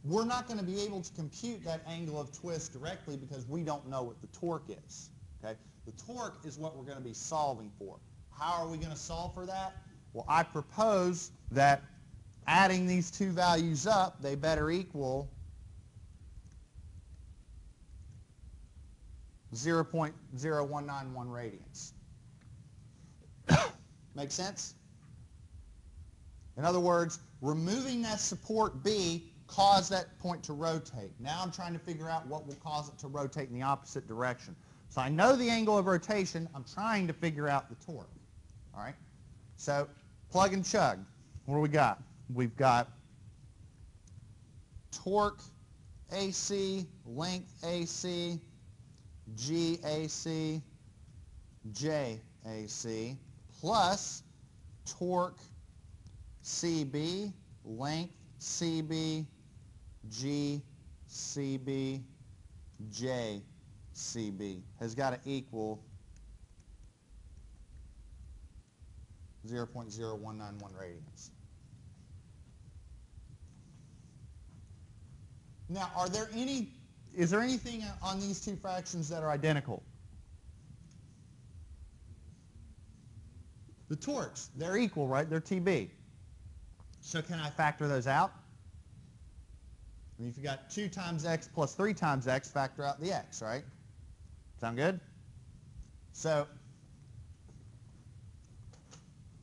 we're not going to be able to compute that angle of twist directly because we don't know what the torque is. Okay? The torque is what we're going to be solving for. How are we going to solve for that? Well, I propose that adding these two values up, they better equal 0.0191 radians. Make sense? In other words, removing that support B caused that point to rotate. Now I'm trying to figure out what will cause it to rotate in the opposite direction. So I know the angle of rotation. I'm trying to figure out the torque. All right? So plug and chug. What do we got? We've got torque AC, length AC, GAC, JAC, plus torque CB, length CB, GCB, JCB has got to equal 0.0191 radians. Now, are there any, is there anything on these two fractions that are identical? The torques, they're equal, right? They're TB. So can I factor those out? I mean, if you got 2 times x plus 3 times x, factor out the x, right? Sound good? So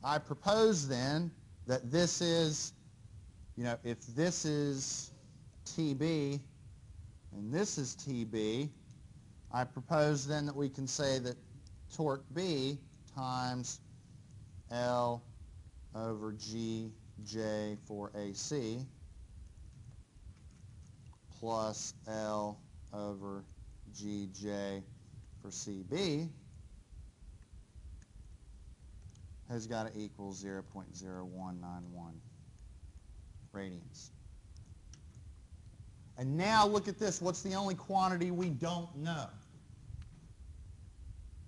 I propose then that this is, you know, if this is TB and this is TB, I propose then that we can say that torque B times L over GJ for AC plus L over GJ for CB has got to equal 0.0191 radians. And now look at this. What's the only quantity we don't know?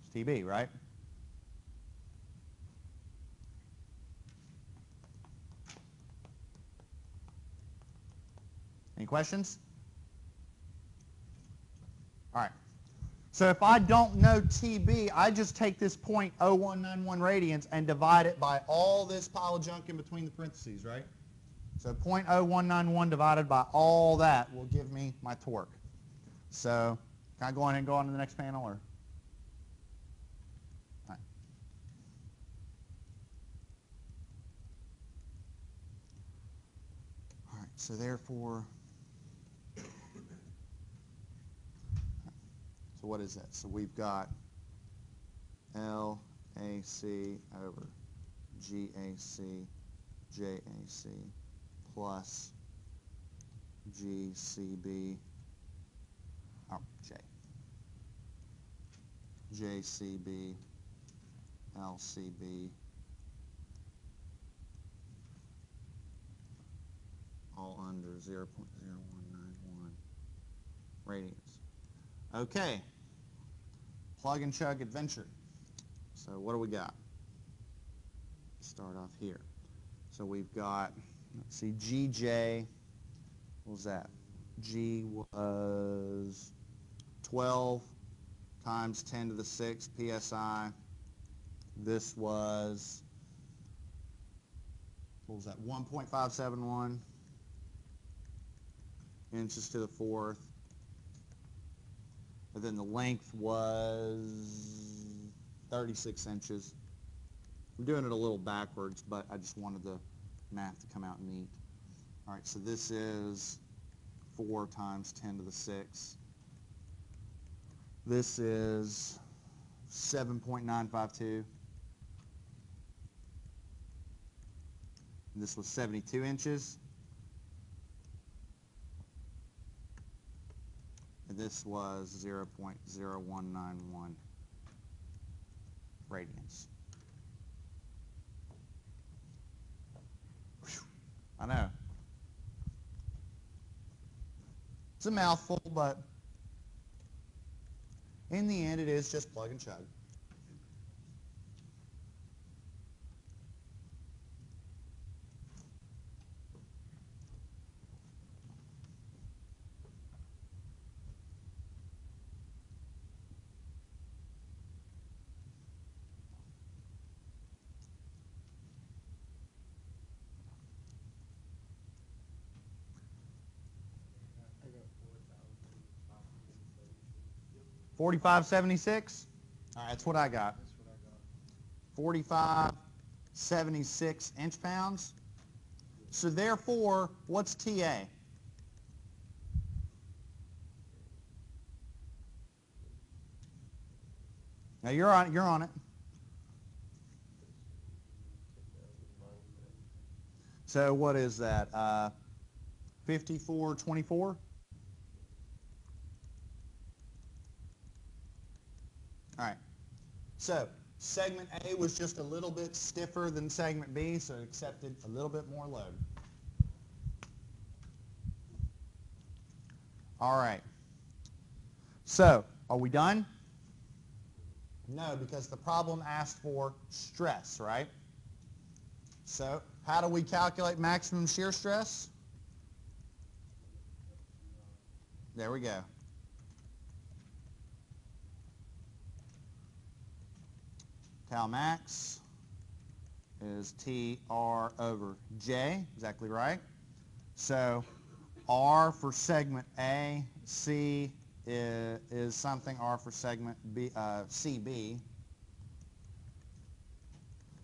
It's TB, right? Any questions? All right. So if I don't know TB, I just take this .0191 radians and divide it by all this pile of junk in between the parentheses, right? So 0.0191 divided by all that will give me my torque. So can I go on and go on to the next panel? or? All right, so therefore, what is that? So we've got LAC over GAC, JAC plus GCB, oh, J, JCB, LCB, all under 0.0191 radians. Okay, plug and chug adventure. So what do we got? Start off here. So we've got Let's see, GJ, what was that? G was 12 times 10 to the 6 PSI. This was, what was that, 1.571 inches to the fourth. Then the length was 36 inches. I'm doing it a little backwards, but I just wanted the math to come out neat. All right, so this is 4 times 10 to the 6. This is 7.952. This was 72 inches. This was 0.0191 radians. Whew, I know. It's a mouthful, but in the end, it is just plug and chug. Forty-five seventy-six? All right, that's what I got. That's what Forty-five seventy-six inch pounds. So therefore, what's TA? Now you're on, you're on it. So what is that? Uh, fifty-four twenty-four? All right. So segment A was just a little bit stiffer than segment B, so it accepted a little bit more load. All right. So are we done? No, because the problem asked for stress, right? So how do we calculate maximum shear stress? There we go. Tau max is TR over J, exactly right. So R for segment A, C is, is something, R for segment B, uh, CB.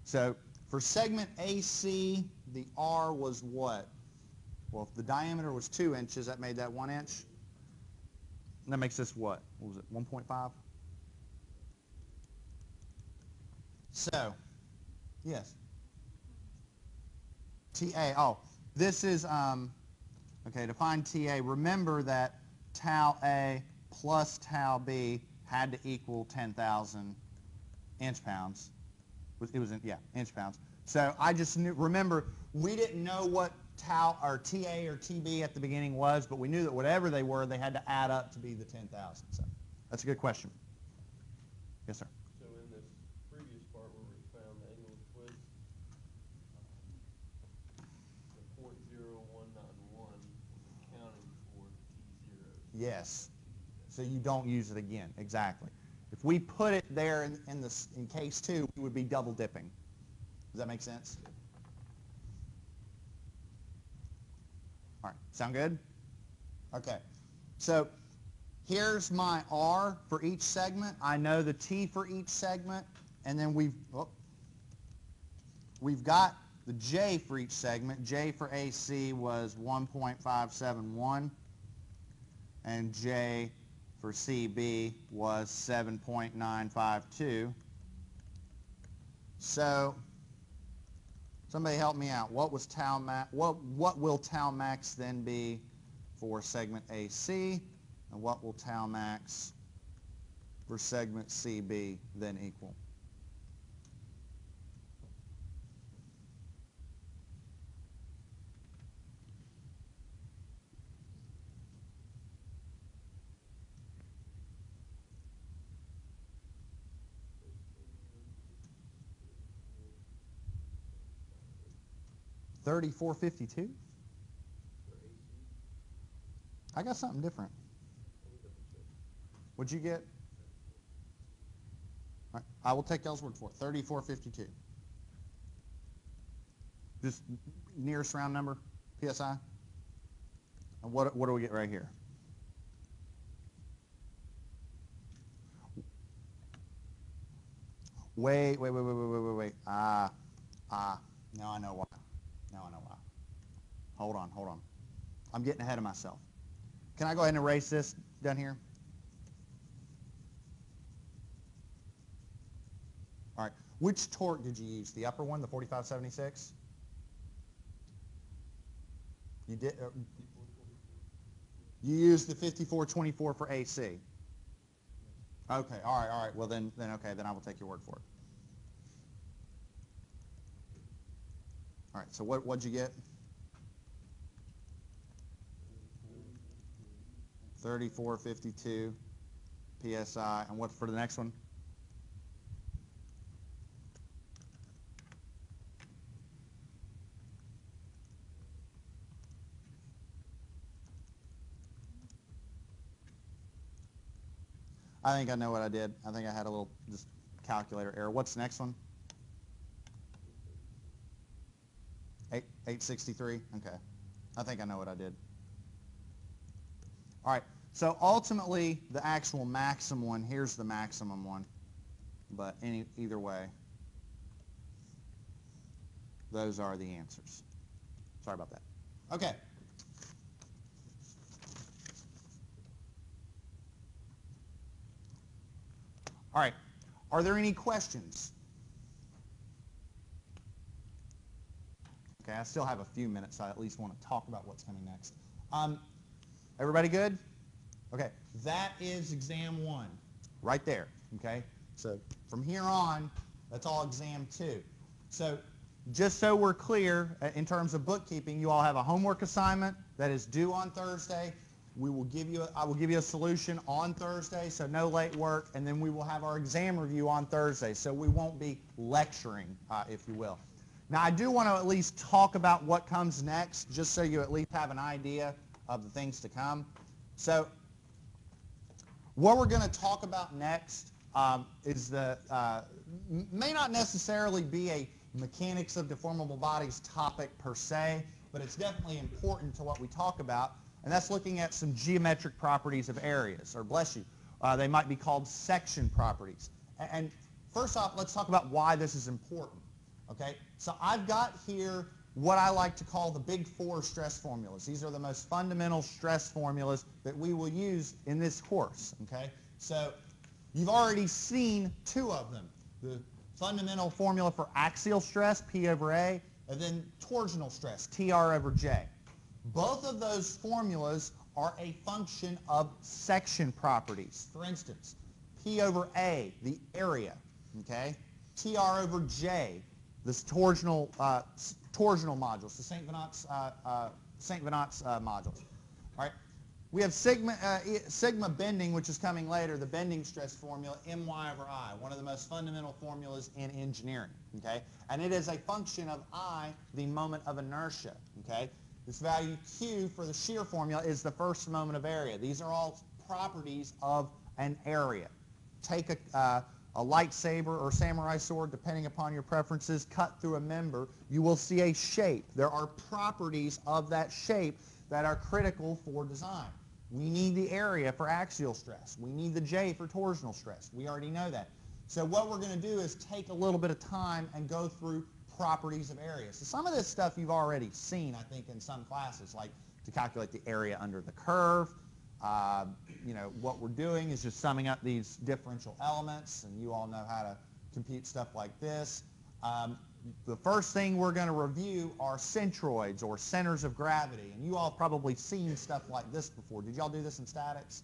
So for segment AC, the R was what? Well, if the diameter was 2 inches, that made that 1 inch. And that makes this what? What was it, 1.5? So, yes. TA, oh, this is, um, okay, to find TA, remember that tau A plus tau B had to equal 10,000 inch pounds. It was, in, yeah, inch pounds. So I just knew, remember, we didn't know what tau, or TA or TB at the beginning was, but we knew that whatever they were, they had to add up to be the 10,000. So that's a good question. Yes, sir. So in this previous part where we found the angle of twist, the point zero one nine one was accounting for T zeros. Yes. So you don't use it again. Exactly. If we put it there in, in, in case two, we would be double dipping. Does that make sense? All right. Sound good? Okay. So here's my R for each segment. I know the T for each segment. And then we've, oh, we've got the J for each segment. J for AC was 1.571 and J for CB was 7.952. So somebody help me out. What was tau max? What what will tau max then be for segment AC, and what will tau max for segment CB then equal? Thirty-four fifty-two. I got something different. What'd you get? right, I will take y'all's word for it. Thirty-four fifty-two. Just nearest round number, PSI? And what, what do we get right here? Wait, wait, wait, wait, wait, wait, wait, wait. Ah, ah, now I know why. Now I know why. Hold on, hold on. I'm getting ahead of myself. Can I go ahead and erase this down here? All right. Which torque did you use? The upper one, the 4576? You did. Uh, you used the 5424 for AC. Okay. All right. All right. Well then, then okay. Then I will take your word for it. All right. So what what'd you get? 3452 psi. And what for the next one? I think I know what I did. I think I had a little just calculator error. What's the next one? Eight, 863? Okay. I think I know what I did. All right. So ultimately, the actual maximum one, here's the maximum one. But any, either way, those are the answers. Sorry about that. Okay. All right. Are there any questions? Okay, I still have a few minutes, so I at least want to talk about what's coming next. Um, everybody good? Okay, that is exam one, right there, okay? So from here on, that's all exam two. So just so we're clear, uh, in terms of bookkeeping, you all have a homework assignment that is due on Thursday. We will give you, a, I will give you a solution on Thursday, so no late work, and then we will have our exam review on Thursday, so we won't be lecturing, uh, if you will. Now, I do want to at least talk about what comes next, just so you at least have an idea of the things to come. So, what we're going to talk about next um, is the, uh, may not necessarily be a mechanics of deformable bodies topic per se, but it's definitely important to what we talk about and that's looking at some geometric properties of areas, or bless you, uh, they might be called section properties. And, and first off, let's talk about why this is important. Okay, so I've got here what I like to call the big four stress formulas. These are the most fundamental stress formulas that we will use in this course. Okay, so you've already seen two of them. The fundamental formula for axial stress, P over A, and then torsional stress, TR over J. Both of those formulas are a function of section properties. For instance, P over A, the area, okay? TR over J, the torsional, uh, torsional modules, the St. Venant's, uh, uh, St. Venant's uh, modules. All right, we have sigma, uh, sigma bending, which is coming later, the bending stress formula, my over I, one of the most fundamental formulas in engineering, okay? And it is a function of I, the moment of inertia, okay? This value Q for the shear formula is the first moment of area. These are all properties of an area. Take a, uh, a lightsaber or samurai sword, depending upon your preferences, cut through a member, you will see a shape. There are properties of that shape that are critical for design. We need the area for axial stress. We need the J for torsional stress. We already know that. So what we're going to do is take a little bit of time and go through properties of areas. So some of this stuff you've already seen, I think, in some classes, like to calculate the area under the curve. Uh, you know, what we're doing is just summing up these differential elements, and you all know how to compute stuff like this. Um, the first thing we're going to review are centroids or centers of gravity, and you all probably seen stuff like this before. Did y'all do this in statics?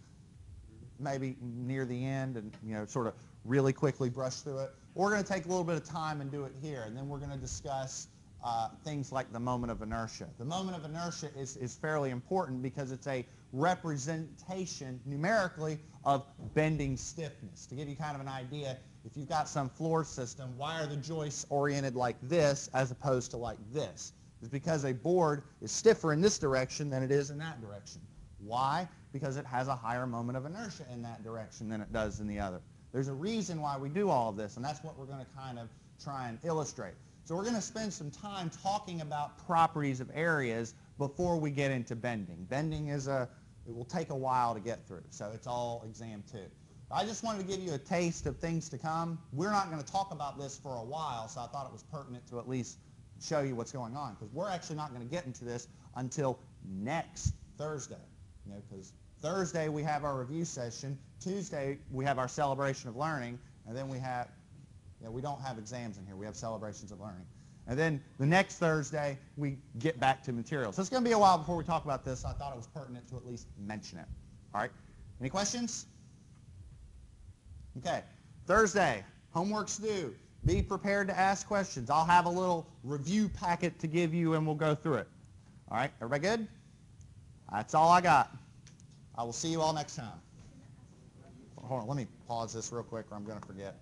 Maybe near the end, and you know, sort of really quickly brush through it. We're going to take a little bit of time and do it here, and then we're going to discuss uh, things like the moment of inertia. The moment of inertia is, is fairly important because it's a representation numerically of bending stiffness. To give you kind of an idea, if you've got some floor system, why are the joists oriented like this as opposed to like this? It's because a board is stiffer in this direction than it is in that direction. Why? Because it has a higher moment of inertia in that direction than it does in the other. There's a reason why we do all of this, and that's what we're going to kind of try and illustrate. So we're going to spend some time talking about properties of areas before we get into bending. Bending is a, it will take a while to get through, so it's all exam two. I just wanted to give you a taste of things to come. We're not going to talk about this for a while, so I thought it was pertinent to at least show you what's going on, because we're actually not going to get into this until next Thursday, you know, because Thursday we have our review session, Tuesday we have our celebration of learning, and then we have, you know, we don't have exams in here, we have celebrations of learning. And then the next Thursday, we get back to materials. So it's going to be a while before we talk about this. I thought it was pertinent to at least mention it. All right? Any questions? Okay. Thursday, homework's due. Be prepared to ask questions. I'll have a little review packet to give you, and we'll go through it. All right? Everybody good? That's all I got. I will see you all next time. Hold on. Let me pause this real quick, or I'm going to forget.